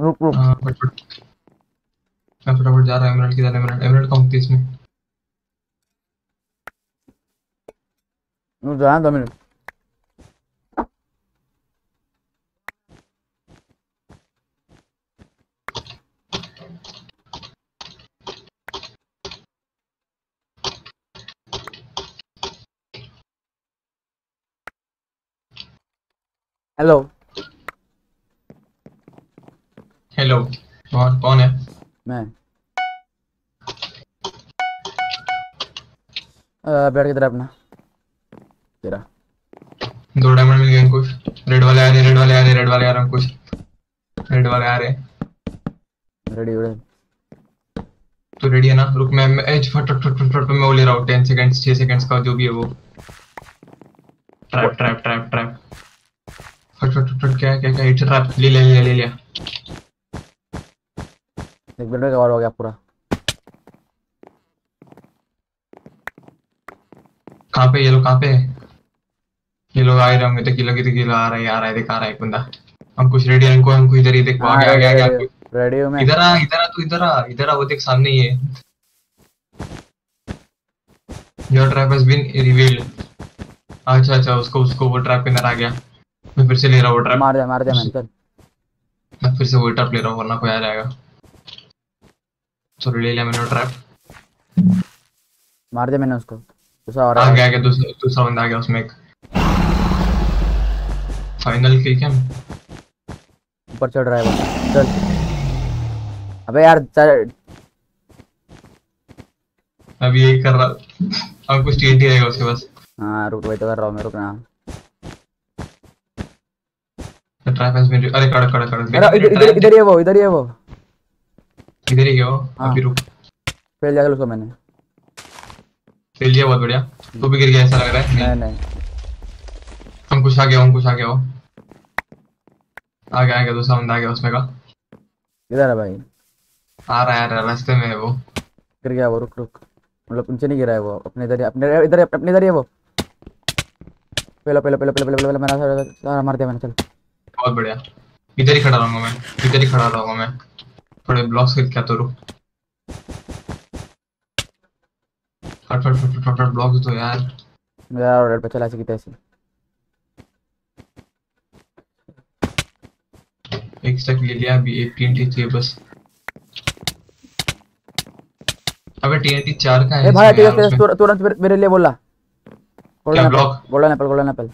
रुक रुक। हाँ फटाफट। मैं फटाफट जा रहा हूँ एमराल्ड किधर एमराल्ड एमराल्ड कम थी इसमें। रुक जा दो मिनट। हेलो हेलो कौन कौन है? मैं। बैठ किधर है अपना। तेरा। दो डायमंड मिल गए अंकुश रेड वाले आ रहे रेड वाले आ रहे रेड वाले आ रहे अंकुश रेड वाले आ रहे रेडी रेडी तो रेडी है ना? रुक मैं एज फट फट फट फट मैं वो ले रहा हूँ। टेन सेकंड्स छह सेकंड्स का जो भी है वो। ट्रैप ट्रैप ट्रैप ट्रैप फट फट फट क्या क्या क्या हिट ट्रैप ले लिया ले लिया ले लिया एक मिनट में कवर हो गया पूरा कहाँ पे ये लोग कहाँ पे ये लोग आ रहे होंगे तो किलो की तो किलो आ रहा है आ रहा है दिखा रहा है एक बंदा अंकुश रेडी है अंकुश अंकुश इधर ही देख आ गया गया गया अंकुश। रेडी हूँ मैं इधर आ इधर आ तू इधर आ इधर आ वो देख सामने ही है your trap has been revealed अच्छा अच्छा उसको उसको वो ट्रैप के अंदर आ गया मैं फिर से ले रहा हूँ ट्रैप मार दिया मार दिया मैंने चल मैं फिर से वो ट्रैप ले रहा हूँ वरना कोई आ जाएगा। चलो ले लिया मैंने ट्रैप मार दिया मैंने उसको। दूसरा और आ गया गया दूसरा दूसरा बंदा आ गया उसमें एक। फाइनल किल क्या? ऊपर चढ़ रहा है वो। चल। अबे यार चल। अभी यही कर रहा अब कुछ टीएनटी रहेगा उसके पास। हाँ रुक वही तो कर रहा हूँ मैं रुकना ट्रैप हैज़ अरे कड़ कड़ कड़ इधर इधर इधर ही है वो इधर ही है वो इधर ही गया वो हाँ। अभी रुक फेल जाकर उसको मैंने खेल लिया बहुत बढ़िया तू भी गिर गया ऐसा लग रहा है नहीं नहीं अंकुश आ गया अंकुश आ गया वो आ गया आ गया दूसरा बंदा आ गया उसमें का इधर है भाई आ रहा है है रास्ते में है वो गिर गया वो रुक रुक मतलब नीचे नहीं गिरा है वो अपने इधर अपने इधर अपने इधर ही है वो पहले पहले पहले पहले पहले पहले मेरा सारा सारा मार दिया मैंने चल बहुत बढ़िया। इधर ही खड़ा रहूँगा मैं इधर ही खड़ा रहूँगा मैं। थोड़े ब्लॉक्स खरीद क्या तो रुक। फट फट फट फट फट ब्लॉक्स तो यार। मेरा ऑर्डर पे चला सकते ऐसे एक स्टैक ले लिया अभी एक टीएनटी चाहिए बस। अबे टीएनटी चार का है ए भाई तुरंत मेरे- लिए बोला golden? Apple golden apple golden apple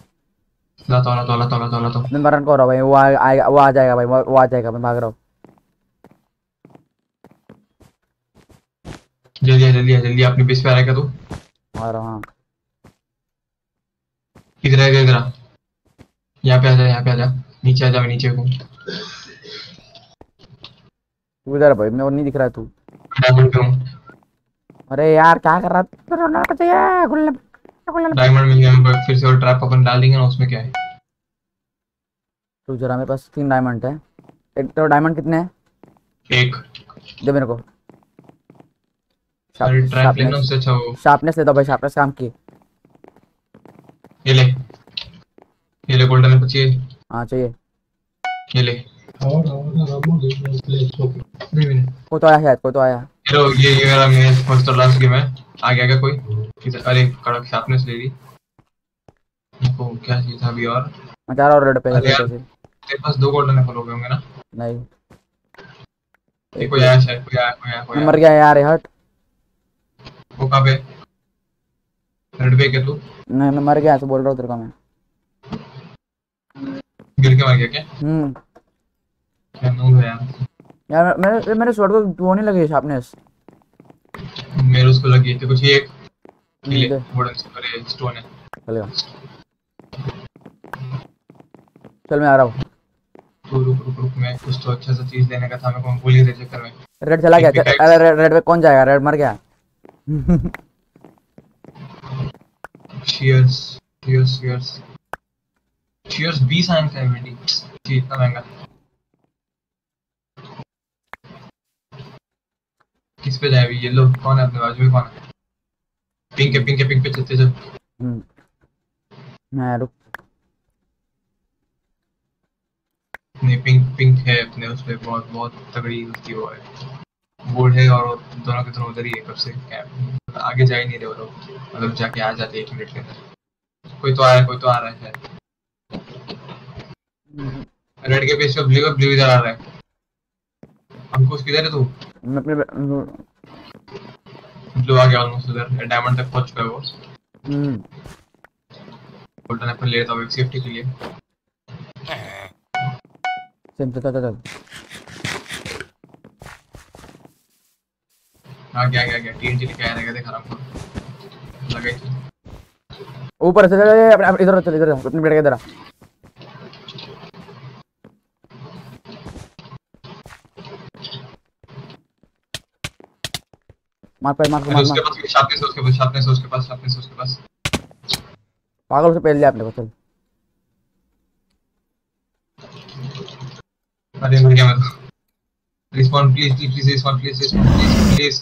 लाता लाता लाता लाता लाता मैं मरण को रहा भाई वो आ- आएगा वो आ जाएगा भाई वो आ जाएगा मैं भाग रहा हूँ जल्दी जल्दी जल्दी अपनी बेस पे आ रहा तू आ रहा हूँ इधर आ इधर आ यहाँ पे आ जा यहाँ पे आ जा नीचे आ जा नीचे हूँ तू इधर भाई मैं वो नहीं दिख रहा तू अरे यार क्या कर रहा है रोना गोल्डन डायमंड मिल गया को फिर से वो ट्रैप अपन डाल देंगे ना उसमें क्या है? तू जरा मेरे पास तीन डायमंड है। एक तो डायमंड कितने हैं? एक। दे मेरे को। अरे ट्रैप लेना उससे अच्छा वो। शार्पनेस दे दो भाई शार्पनेस काम की ये ले। ये ले गोल्डन एप्पल चाहिए। हाँ चाहिए। ये ले। नहीं, नहीं। कोई तो आया शायद कोई तो आया। हेलो ये ये मेरा मेरा फ़र्स्ट और लास्ट गेम है। आ गया क्या कोई? किधर- अरे कड़क शार्पनेस ले ली। देखो क्या चीज़ था अभी और? मैं चाह रहा हूँ रेड पे से। तेरे पास दो गोल्डन एप्पल हो गए होंगे ना? नहीं। ये कोई आया शायद कोई आया कोई आया कोई मर गया यार ये हट। वो कहाँ पे? रेड पे क्या तू? नहीं मैं मर गया तो बोल रहा हूँ तेरे को मैं। गिर के मर गया क्या? हम्म। क्या नूब है यार। यार मेरे मेरे स्वord को वो नहीं लगी शार्पनेस मेरे उसको लगी थी कुछ एक दे। वुडन अरे स्टोन है चलेगा चल मैं आ रहा हूँ। रुक रुक रुक मैं कुछ तो अच्छा सा चीज़ लेने का था को भूल ही रहे चक्कर में। रेड चला गया अरे रेड रेड पे कौन जाएगा? रेड मर गया। Cheers, cheers, cheers. Cheers 20 आने है बेटी इतना महँगा। किस पे जाए ये लोग कौन है अपने बाजू में कौन है। पिंक है पिंक है पिंक पे चलते चल हम्म। मैं रुक नहीं पिंक पिंक है अपने उस पे बहुत बहुत तगड़ी उसकी वो है। बोर्ड है और दोनों के दोनों उधर ही है कब से कैंप आगे जा ही नहीं रहे वो लोग मतलब जाके आ जाते एक मिनट के अंदर। कोई तो आ रहा है कोई तो आ रहा है शायद। रेड के पेज पे ब्लू ब्लू इधर आ रहा है। अंकुश किधर है तू? मैं अपने ब्लू आ गया ऑलमोस्ट उधर डायमंड तक पहुँच है वो। हम्म। गोल्डन एप्पल ले लेता हूँ एक सेफ्टी के लिए। चल चल चल चल। आ गया आ गया आ गया। टीएनटी लेके आया रहेगा देख आराम को लगा ही ऊपर से चल अपने अपने- इधर चल इधर अपने बेटे के इधर मार पे मार मार उसके मार। पास शार्पनेस है उसके पास शार्पनेस है उसके पास शार्पनेस है उसके पास। पागल से पहले अपने को चल अरे मर गया मैं तो respawn please please please respawn please respawn please please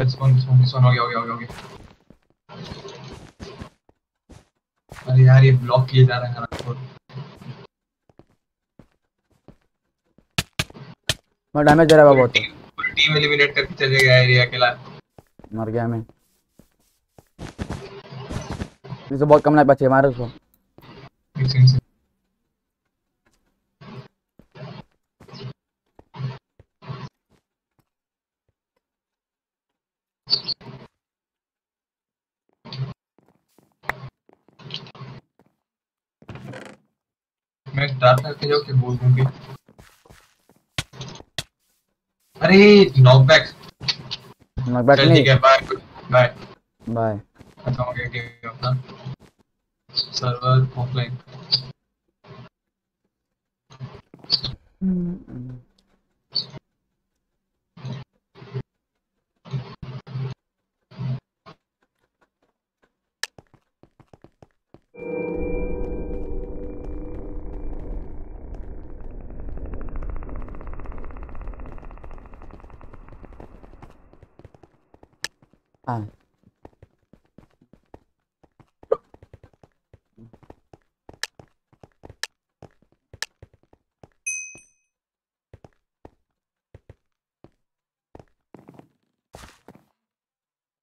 respawn respawn respawn हो गया हो गया हो गया हो गया। अरे यार ये ब्लॉक किए जा रहा है हमारा कोड मैं डैमेज दे रहा है बहुत। टीम एलिमिनेट करके चले गया एरिया अकेला। मर गया मैं। इसे बहुत कम लाइफ बचे मारे उसको। मैं स्टार्ट करके जाओ कि बोल दूँगी। अरे नॉकबैक चल नहीं ठीक है बाय बाय बाय खत्म हो गया गेम अपना सर्वर ऑफलाइन हाँ।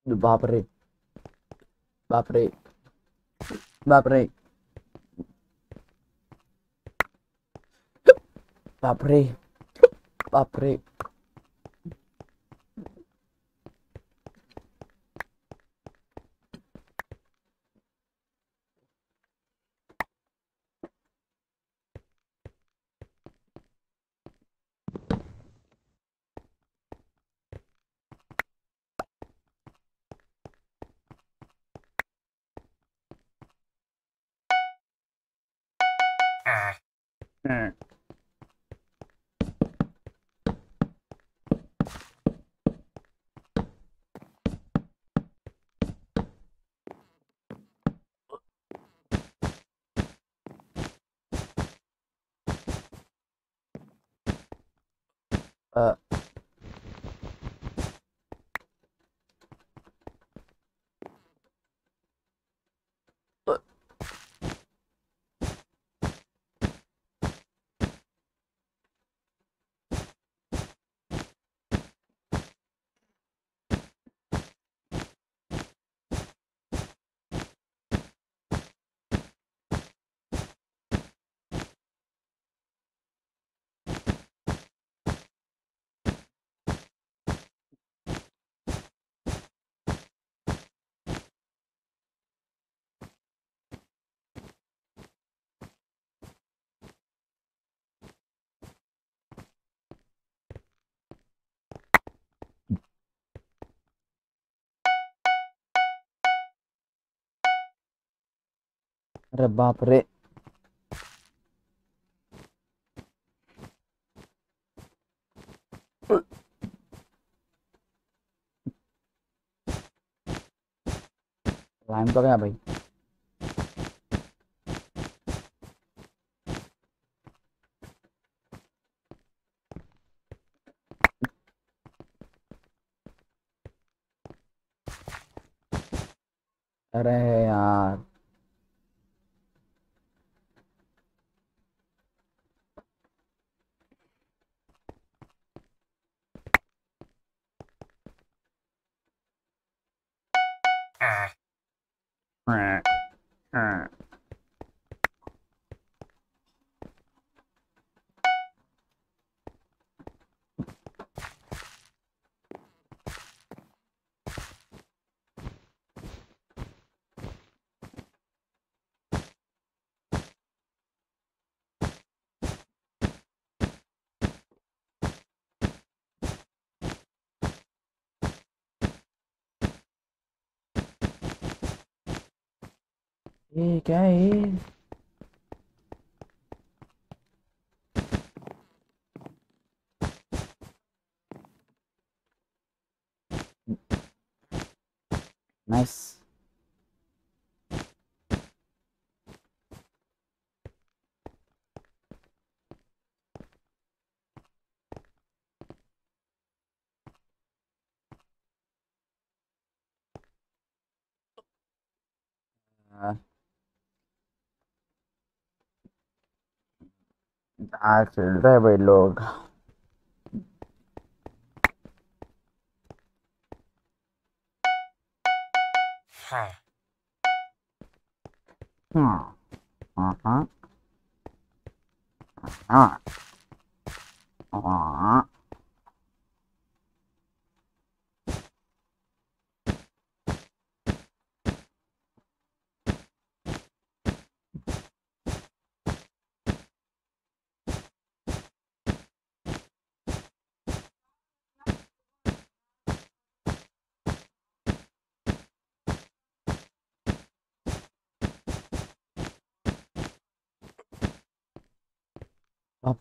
बाप रे बाप रे बाप रे। बाप रे बाप रे। अरे बाप रे। लाइम तो भाई अरे यार ये क्या है ये नाइस आज चल रहे भाई लोग हाँ हाँ हाँ हाँ हाँ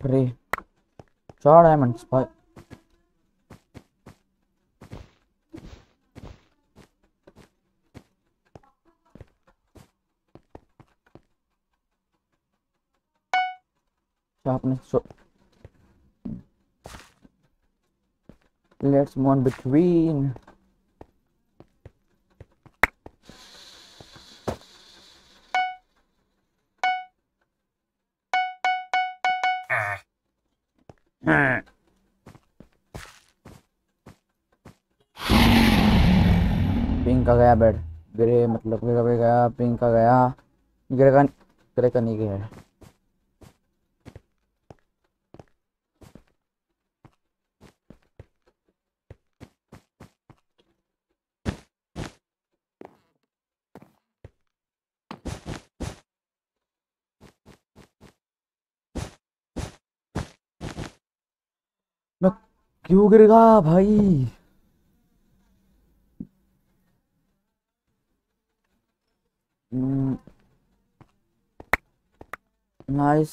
रे चार डायमंड्स भाई आपने so let's move on between गया बेड ग्रे मतलब ग्रे का गया पिंक का गया, ग्रे का ग्रे का नहीं गया। क्यों गिरेगा भाई? नाइस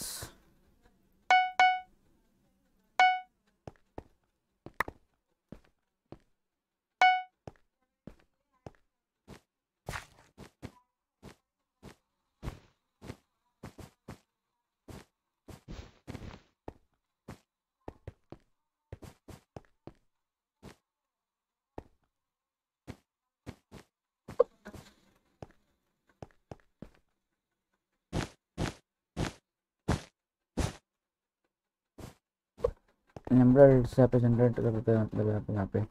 एमराल्ड से यहाँ पे जनरेट करते हैं मतलब यहाँ पे यहाँ पे।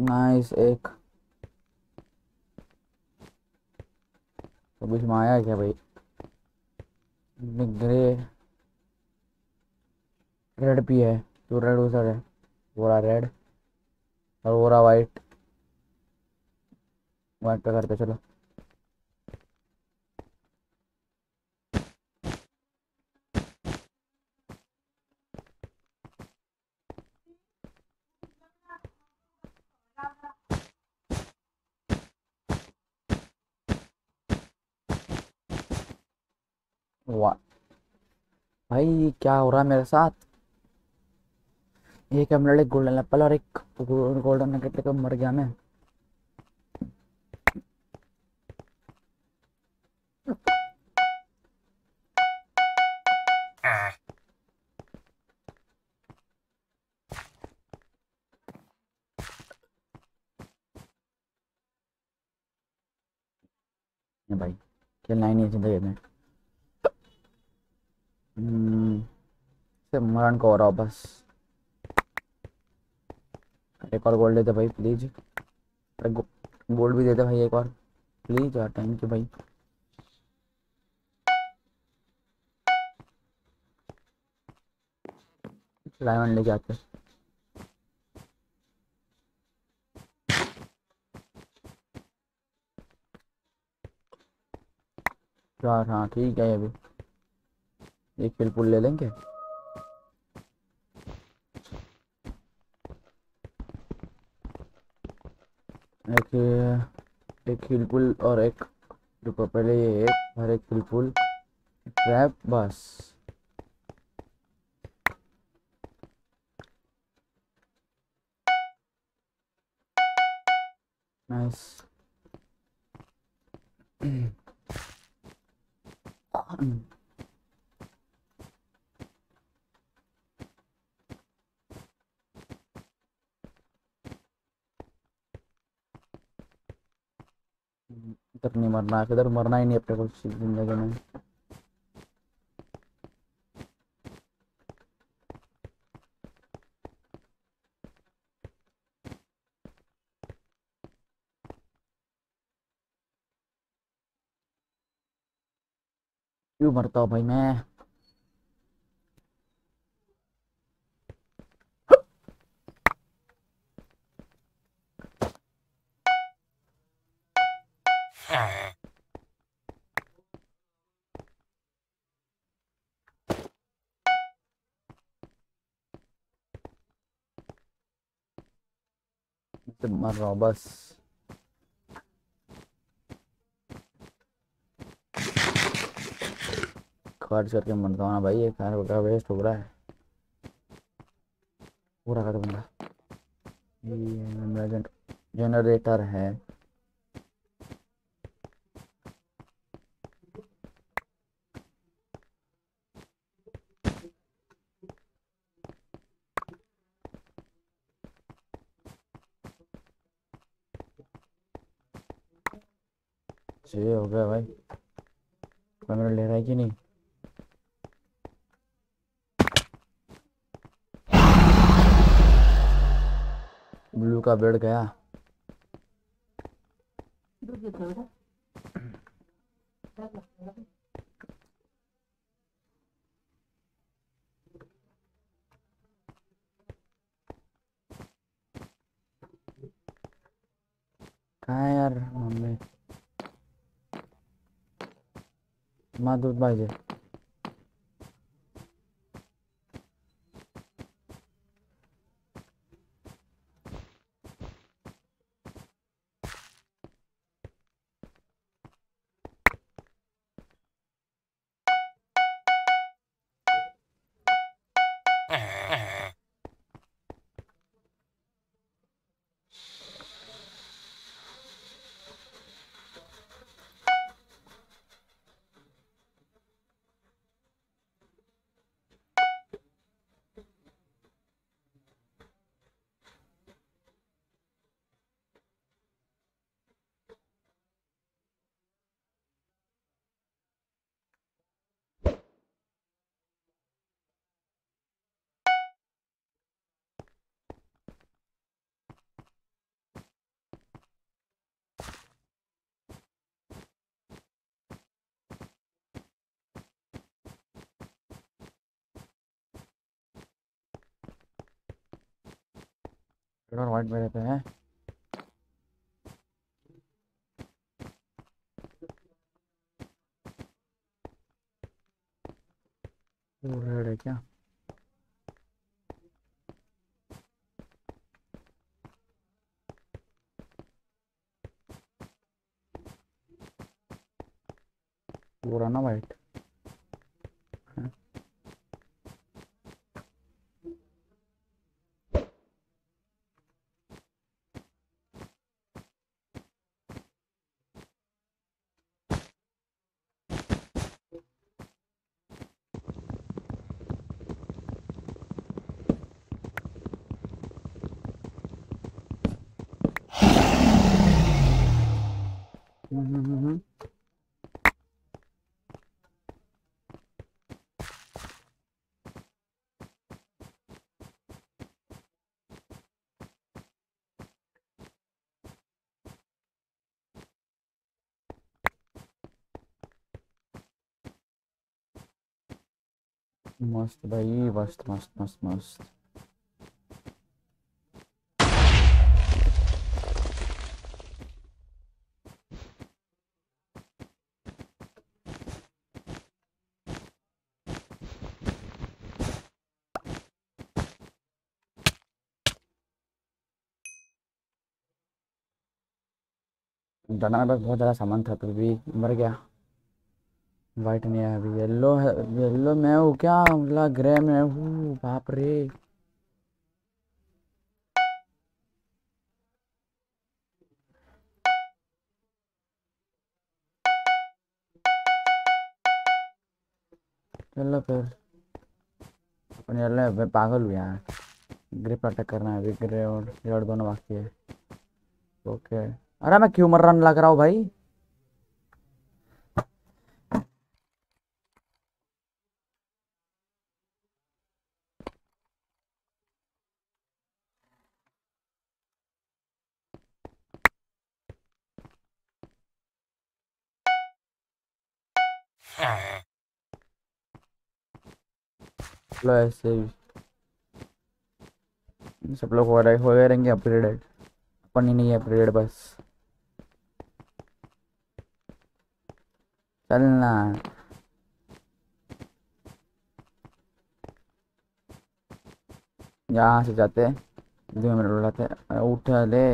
नाइस एक। तो बीच में आया क्या भाई? ग्रे रेड भी है तो रेड सर है, वो रहा रेड और वो रहा वाइट वाइट पे करते चलो। भाई, क्या हो रहा है मेरे साथ? एक एमरल्ड एक गोल्डन एप्पल और एक गोल्डन नगेट लेकर मर गया मैं। भाई, खेलना ही नहीं ज़िंदगी में हम्म, मरण को हो रहा बस। एक और गोल्ड दे दे भाई प्लीज़ गो, गोल्ड भी दे दे भाई एक और। प्लीज़ यार थैंक यू भाई। डायमंड लेके आते यार हाँ ठीक है ये भी। एक फिल पुल ले लेंगे? एक एक हिल पुल और एक रुको पहले ये एक और एक हिल पुल। ट्रैप, बस। नाइस। इधर नहीं मरना है इधर मरना ही नहीं अपने को ज़िंदगी में। क्यों मरता हूँ भाई मैं तो मर रहा बस खर्च करके मरता हूँ भाई ये कार वगैरह वेस्ट हो रहा है पूरा कर बंदा ये जनरेटर है ये हो गया भाई कैमरा ले रहा है कि नहीं ब्लू का बेड गया कहाँ यार मम्मी माँ दूध रेड और वाइट में रहते हैं वो रेड है क्या पूरा ना वाइट मस्त भाई, मस्त मस्त मस्त मस्त। डरना मेरे पास बहुत ज़्यादा सामान था, फिर भी मर गया। वाइट नहीं है अभी येलो है येलो मैं हूँ, क्या मतलब ग्रे में हूँ? बाप रे। चलो फिर। अपन येलो मैं पागल हूँ यार। ग्रे पर अटैक करना है अभी ग्रे और रेड दोनों बाकी है। ओके अरे मैं क्यों मर रन लग रहा हूँ भाई। चलो ऐसे ही सब लोग हो हो गए रहेंगे अपग्रेडेड अपन ही नहीं है अपग्रेड बस चलना यहाँ से जाते दो मिनट उड़ाते उठ ले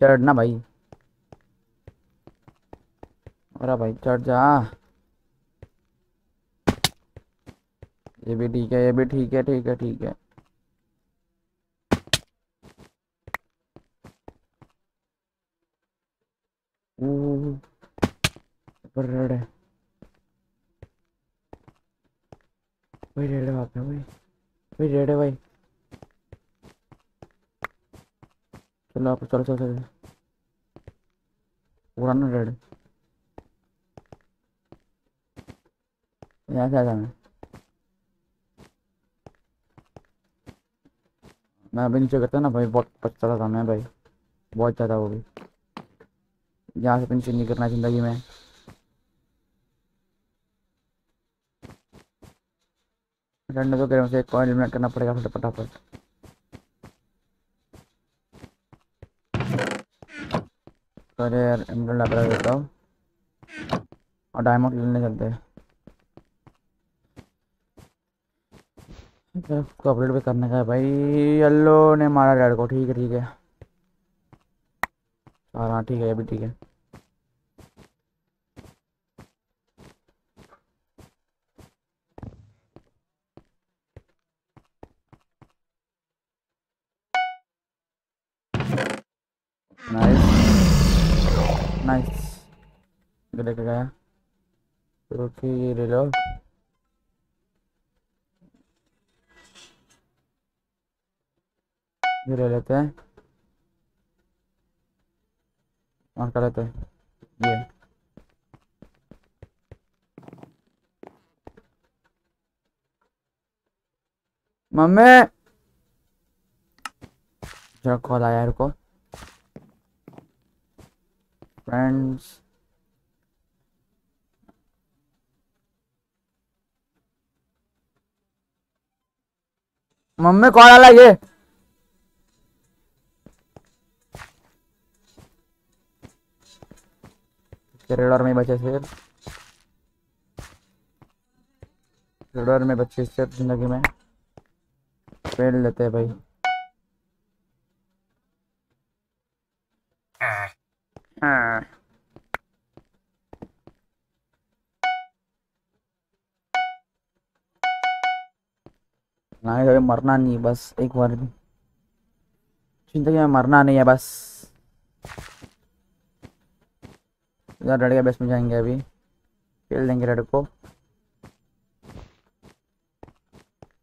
चढ़ना भाई अरे भाई चढ़ जा ये भी ठीक है, ये भी ठीक है ठीक है ठीक है। रेड वही रेड है भाई। चलो आप चलो चलो चलो। पूरा रेड। यहाँ से आ जाना। मैं अभी नीचे करता ना भाई, बहुत पछता था मैं भाई। बहुत ज़्यादा वो भी। यहाँ से पेंशन नहीं करना ज़िंदगी में। रन तो करें एक पॉइंट एलिमिनेट करना पड़ेगा फटाफट अरे यार एमरल्ड लगा देता हूँ। और डायमंड लेने चलते हैं। उसको अपडेट भी करने का है भाई। येलो ने मारा रेड को, ठीक है ठीक है। हाँ हाँ ठीक है, ये भी ठीक है। नाइस नाइस गया। तो फिर ले लो। ये ले लेते हैं। और कर लेते हैं। ये। मम्मी! जरा कॉल आया रुको। फ्रेंड्स। मम्मी, कॉल आला ये। रेडर में बचे सिर्फ़ रेडर में बचे सिर्फ़ ज़िंदगी में। पेड़ लेते हैं भाई। हाँ। नहीं कभी मरना नहीं बस एक बार भी। ज़िंदगी में मरना नहीं है बस। इधर रेड के बेस में जाएँगे अभी। खेल देंगे रेड को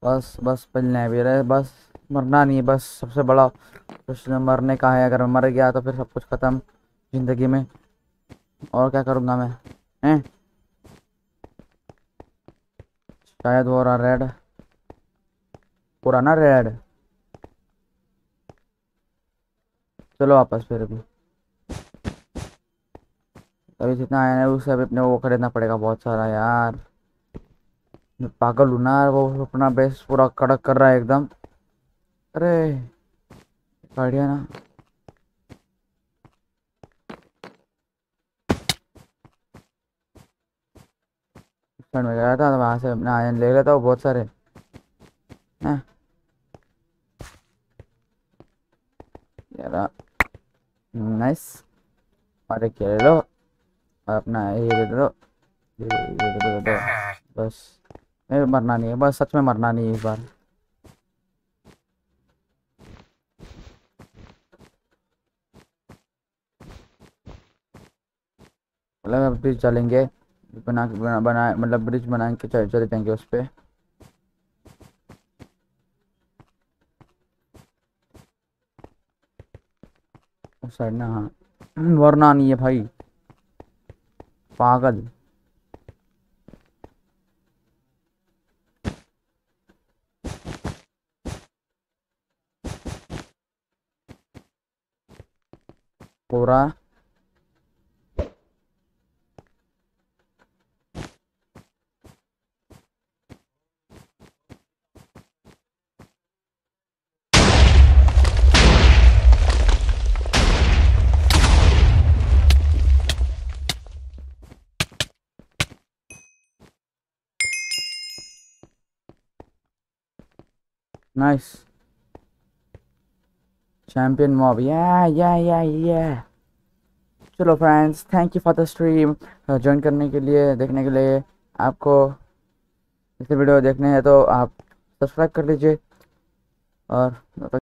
बस बस पहलने है अभी। रे बस मरना नहीं बस सबसे बड़ा प्रश्न मरने का है। अगर मर गया तो फिर सब कुछ ख़त्म ज़िंदगी में। और क्या करूँगा मैं, हैं? शायद वो रहा रेड पुराना रेड चलो वापस फिर अभी। अभी जितना आया है उससे अभी अपने वो खरीदना पड़ेगा बहुत सारा यार। पागल हूँ ना वो अपना बेस पूरा कड़क कर रहा है एकदम। अरे, बढ़िया ना। में गया था तो वहाँ से अपना आयन ले लेता हूँ बहुत सारे। हैं। नाइस और एक लो और अपना ये दे दो, ये दे दो दे बस। मैं मरना नहीं है, बस सच में मरना नहीं है इस बार। मतलब ब्रिज चलेंगे बना के, बना बना मतलब ब्रिज बना के चले चले जाएँगे उस पर साइड ना हाँ। वरना नहीं है भाई। पागल। पूरा nice Champion mob. Yeah, yeah, yeah, yeah. चलो friends thank you for the stream join करने के लिए देखने के लिए आपको इसे वीडियो देखने हैं तो आप सब्सक्राइब कर लीजिए और